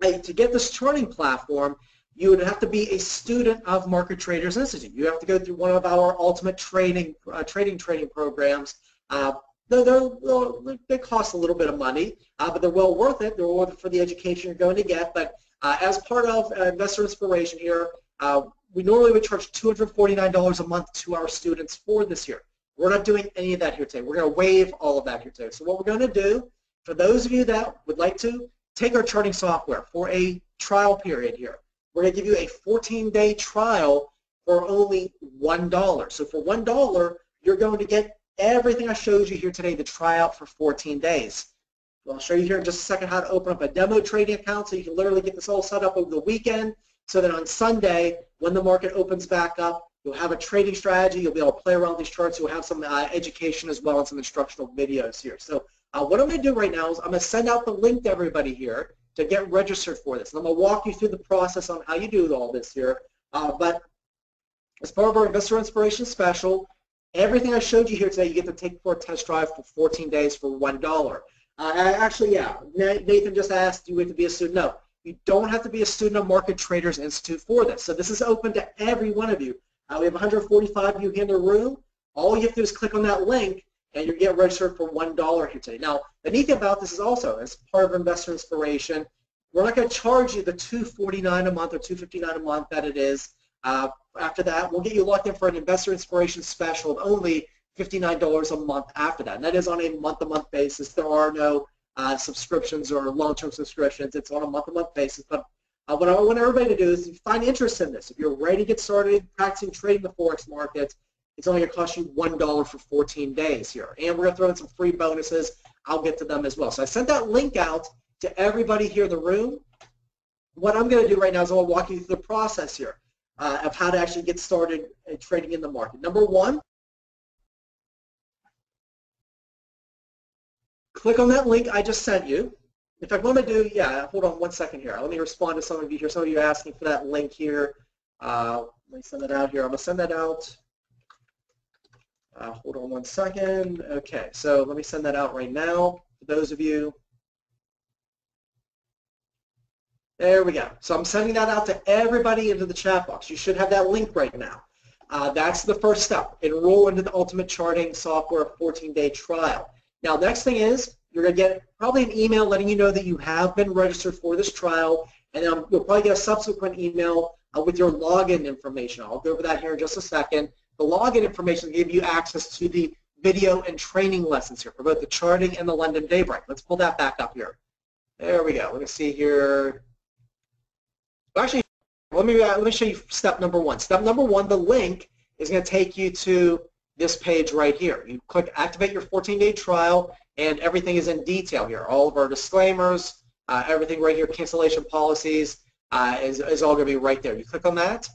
to get this charting platform, you would have to be a student of Market Traders Institute. You have to go through one of our ultimate training uh, trading training programs. Uh, they're, they're, they cost a little bit of money, uh, but they're well worth it. They're worth it for the education you're going to get. But uh, as part of uh, Investor Inspiration here, uh, we normally would charge $249 a month to our students for this year. We're not doing any of that here today. We're going to waive all of that here today. So what we're going to do for those of you that would like to take our charting software for a trial period here, we're going to give you a 14-day trial for only $1. So for $1, you're going to get everything I showed you here today to try out for 14 days. I'll show you here in just a second how to open up a demo trading account so you can literally get this all set up over the weekend so that on Sunday, when the market opens back up, you'll have a trading strategy, you'll be able to play around with these charts, you'll have some uh, education as well and some instructional videos here. So uh, what I'm going to do right now is I'm going to send out the link to everybody here to get registered for this. And I'm going to walk you through the process on how you do all this here. Uh, but as part of our Investor Inspiration Special, everything I showed you here today, you get to take for a test drive for 14 days for $1. Uh, actually, yeah, Nathan just asked, you have to be a student? No, you don't have to be a student of Market Traders Institute for this. So this is open to every one of you. Uh, we have 145 of you in the room. All you have to do is click on that link, and you get registered for $1 here today. Now, the neat thing about this is also, as part of Investor Inspiration, we're not going to charge you the 249 a month or 259 a month that it is. Uh, after that, we'll get you locked in for an Investor Inspiration special of only $59 a month after that. And that is on a month-to-month basis. There are no uh, subscriptions or long-term subscriptions. It's on a month-to-month basis. But uh, what I want everybody to do is find interest in this. If you're ready to get started practicing trading the Forex markets, it's only going to cost you $1 for 14 days here. And we're going to throw in some free bonuses. I'll get to them as well. So I sent that link out to everybody here in the room. What I'm going to do right now is I'll walk you through the process here uh, of how to actually get started trading in the market. Number one, click on that link I just sent you. In fact, what I'm going to do, yeah, hold on one second here. Let me respond to some of you here. Some of you are asking for that link here. Uh, let me send that out here. I'm going to send that out. Uh, hold on one second. Okay, so let me send that out right now for those of you. There we go. So I'm sending that out to everybody into the chat box. You should have that link right now. Uh, that's the first step. Enroll into the Ultimate Charting Software 14-day trial. Now, next thing is, you're going to get probably an email letting you know that you have been registered for this trial, and then you'll probably get a subsequent email uh, with your login information. I'll go over that here in just a second. The login information will give you access to the video and training lessons here for both the charting and the London Daybreak. Let's pull that back up here. There we go. Let me see here. Actually, let me, uh, let me show you step number one. Step number one, the link is going to take you to this page right here. You click activate your 14-day trial, and everything is in detail here. All of our disclaimers, uh, everything right here, cancellation policies, uh, is, is all going to be right there. You click on that,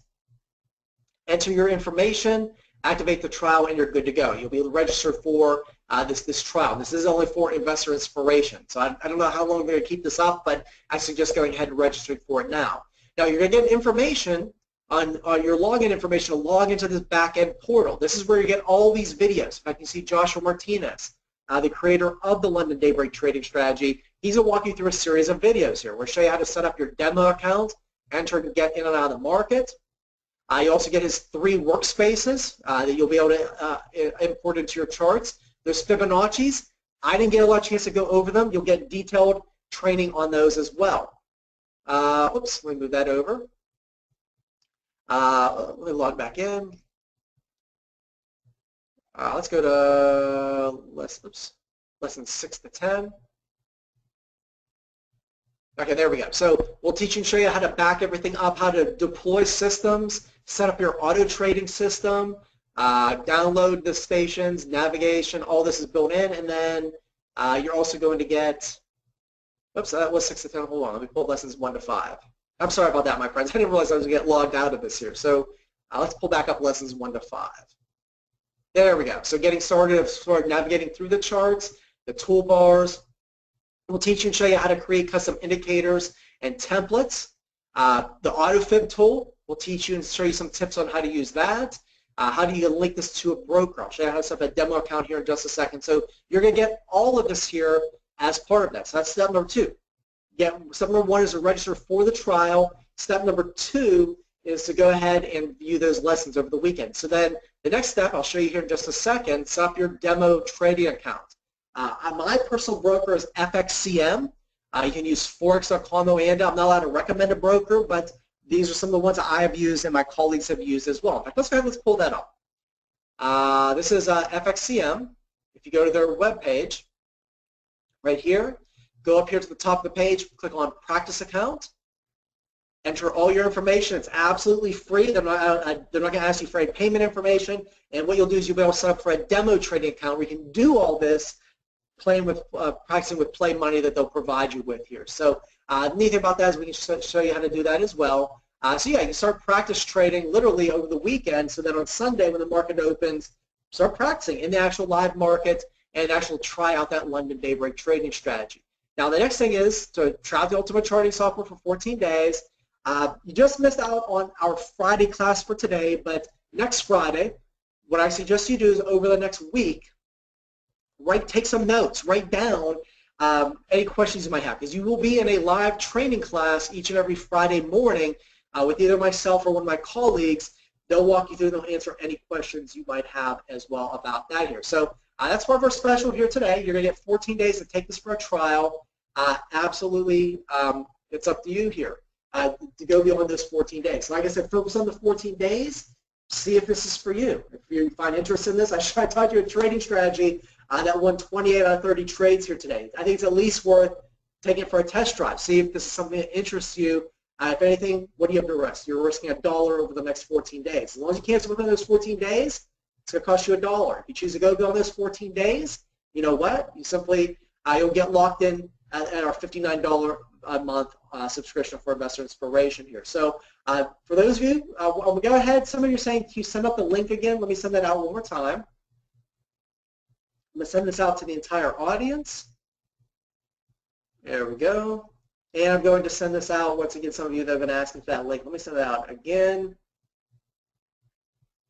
enter your information, activate the trial, and you're good to go. You'll be registered for uh, this, this trial. This is only for investor inspiration. So I, I don't know how long we're going to keep this up, but I suggest going ahead and registering for it now. Now you're going to get information on, on your login information to log into this back-end portal. This is where you get all these videos. In fact, you see Joshua Martinez, uh, the creator of the London Daybreak Trading Strategy. He's going to walk you through a series of videos here. We'll show you how to set up your demo account, enter and get in and out of the market. Uh, you also get his three workspaces uh, that you'll be able to uh, import into your charts. There's Fibonacci's. I didn't get a lot of chance to go over them. You'll get detailed training on those as well. Uh, oops, let me move that over. Uh, let me log back in. Uh, let's go to less, oops, lesson 6 to 10. Okay, there we go. So we'll teach and show you how to back everything up, how to deploy systems, set up your auto trading system, uh, download the stations, navigation, all this is built in, and then uh, you're also going to get, oops, that was 6 to 10. Hold on, let me pull lessons 1 to 5. I'm sorry about that, my friends. [LAUGHS] I didn't realize I was going to get logged out of this here. So uh, let's pull back up lessons 1 to 5. There we go. So getting started, start navigating through the charts, the toolbars. We'll teach you and show you how to create custom indicators and templates. Uh, the AutoFib tool, we'll teach you and show you some tips on how to use that. Uh, how do you link this to a broker? I'll show you how to set up a demo account here in just a second. So you're going to get all of this here as part of that. So that's step number two get step number one is to register for the trial. Step number two is to go ahead and view those lessons over the weekend. So then the next step, I'll show you here in just a second, set up your demo trading account. Uh, my personal broker is FXCM. Uh, you can use Forex.com and I'm not allowed to recommend a broker, but these are some of the ones I have used and my colleagues have used as well. In fact, let's go ahead let's pull that up. Uh, this is uh, FXCM. If you go to their web page, right here, Go up here to the top of the page, click on Practice Account, enter all your information. It's absolutely free. They're not, uh, they're not going to ask you for any payment information. And what you'll do is you'll be able to sign up for a demo trading account where you can do all this playing with, uh, practicing with play money that they'll provide you with here. So uh, neat thing about that is we can show you how to do that as well. Uh, so yeah, you start practice trading literally over the weekend so that on Sunday when the market opens, start practicing in the actual live market and actually try out that London Daybreak trading strategy. Now the next thing is to try the Ultimate Charting software for 14 days. Uh, you just missed out on our Friday class for today, but next Friday, what I suggest you do is over the next week, write, take some notes, write down um, any questions you might have, because you will be in a live training class each and every Friday morning uh, with either myself or one of my colleagues. They'll walk you through, they'll answer any questions you might have as well about that here. So uh, that's part of our special here today. You're going to get 14 days to take this for a trial uh, absolutely, um, it's up to you here uh, to go beyond those 14 days. Like I said, focus on the 14 days. See if this is for you. If you find interest in this, [LAUGHS] I, should, taught you a trading strategy uh, that won 28 out of 30 trades here today. I think it's at least worth taking it for a test drive. See if this is something that interests you. Uh, if anything, what do you have to risk? You're risking a dollar over the next 14 days. As long as you cancel within those 14 days, it's going to cost you a dollar. If you choose to go beyond those 14 days, you know what? You simply, uh, you'll get locked in at, at our $59 a month uh, subscription for Investor Inspiration here. So uh, for those of you, uh, we'll go ahead. Some of you are saying, can you send up the link again? Let me send that out one more time. I'm going to send this out to the entire audience. There we go. And I'm going to send this out, once again, some of you that have been asking for that link. Let me send that out again.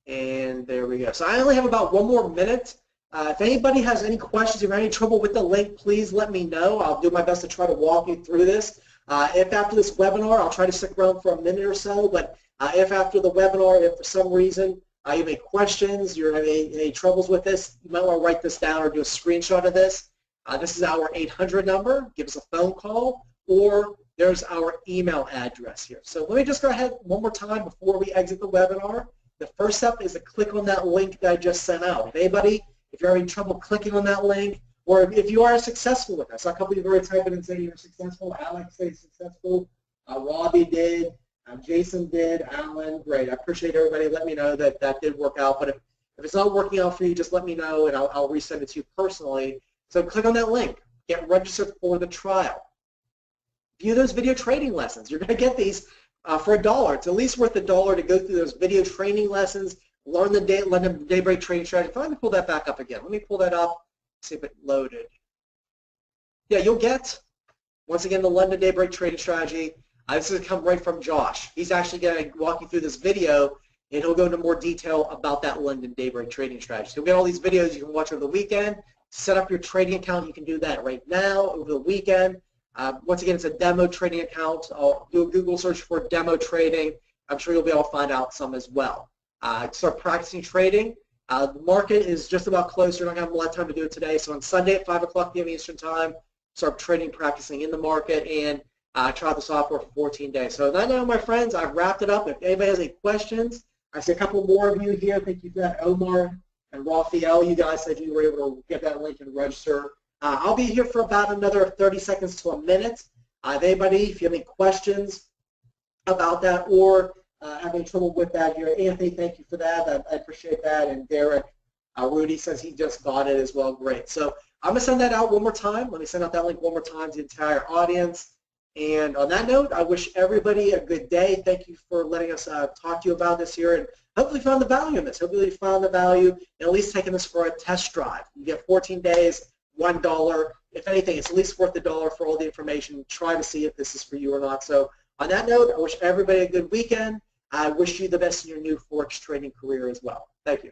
And there we go. So I only have about one more minute uh, if anybody has any questions or any trouble with the link, please let me know. I'll do my best to try to walk you through this. Uh, if after this webinar, I'll try to stick around for a minute or so, but uh, if after the webinar, if for some reason uh, you have any questions, you're having any, troubles with this, you might want to write this down or do a screenshot of this. Uh, this is our 800 number. Give us a phone call, or there's our email address here. So let me just go ahead one more time before we exit the webinar. The first step is to click on that link that I just sent out. If anybody, if you're having trouble clicking on that link, or if you are successful with us, a couple of you have already typed in and saying you're successful. Alex says successful. Uh, Robbie did. Um, Jason did. Alan, great. I appreciate everybody Let me know that that did work out. But if, if it's not working out for you, just let me know and I'll, I'll resend it to you personally. So click on that link. Get registered for the trial. View those video training lessons. You're going to get these uh, for a dollar. It's at least worth a dollar to go through those video training lessons, learn the day, London Daybreak trading strategy. Let me pull that back up again. Let me pull that up, see if it loaded. Yeah, you'll get, once again, the London Daybreak trading strategy. Uh, this is come right from Josh. He's actually going to walk you through this video, and he'll go into more detail about that London Daybreak trading strategy. So you'll get all these videos you can watch over the weekend. Set up your trading account. You can do that right now over the weekend. Uh, once again, it's a demo trading account. I'll do a Google search for demo trading. I'm sure you'll be able to find out some as well. Uh, start practicing trading. Uh, the market is just about closed. You're not going to have a lot of time to do it today. So on Sunday at 5 o'clock p.m. Eastern Time, start trading, practicing in the market, and uh, try the software for 14 days. So that now, my friends, I've wrapped it up. If anybody has any questions, I see a couple more of you here. I think you've got Omar and Raphael. You guys said you were able to get that link and register. Uh, I'll be here for about another 30 seconds to a minute. Uh, if anybody, if you have any questions about that or uh, having trouble with that here, Anthony, thank you for that. I, I appreciate that. And Derek, uh, Rudy says he just got it as well. Great. So I'm going to send that out one more time. Let me send out that link one more time to the entire audience. And on that note, I wish everybody a good day. Thank you for letting us uh, talk to you about this here. And hopefully found the value in this. Hopefully you found the value and at least taking this for a test drive. You get 14 days one dollar. If anything, it's at least worth a dollar for all the information. Try to see if this is for you or not. So on that note, I wish everybody a good weekend. I wish you the best in your new Forex trading career as well. Thank you.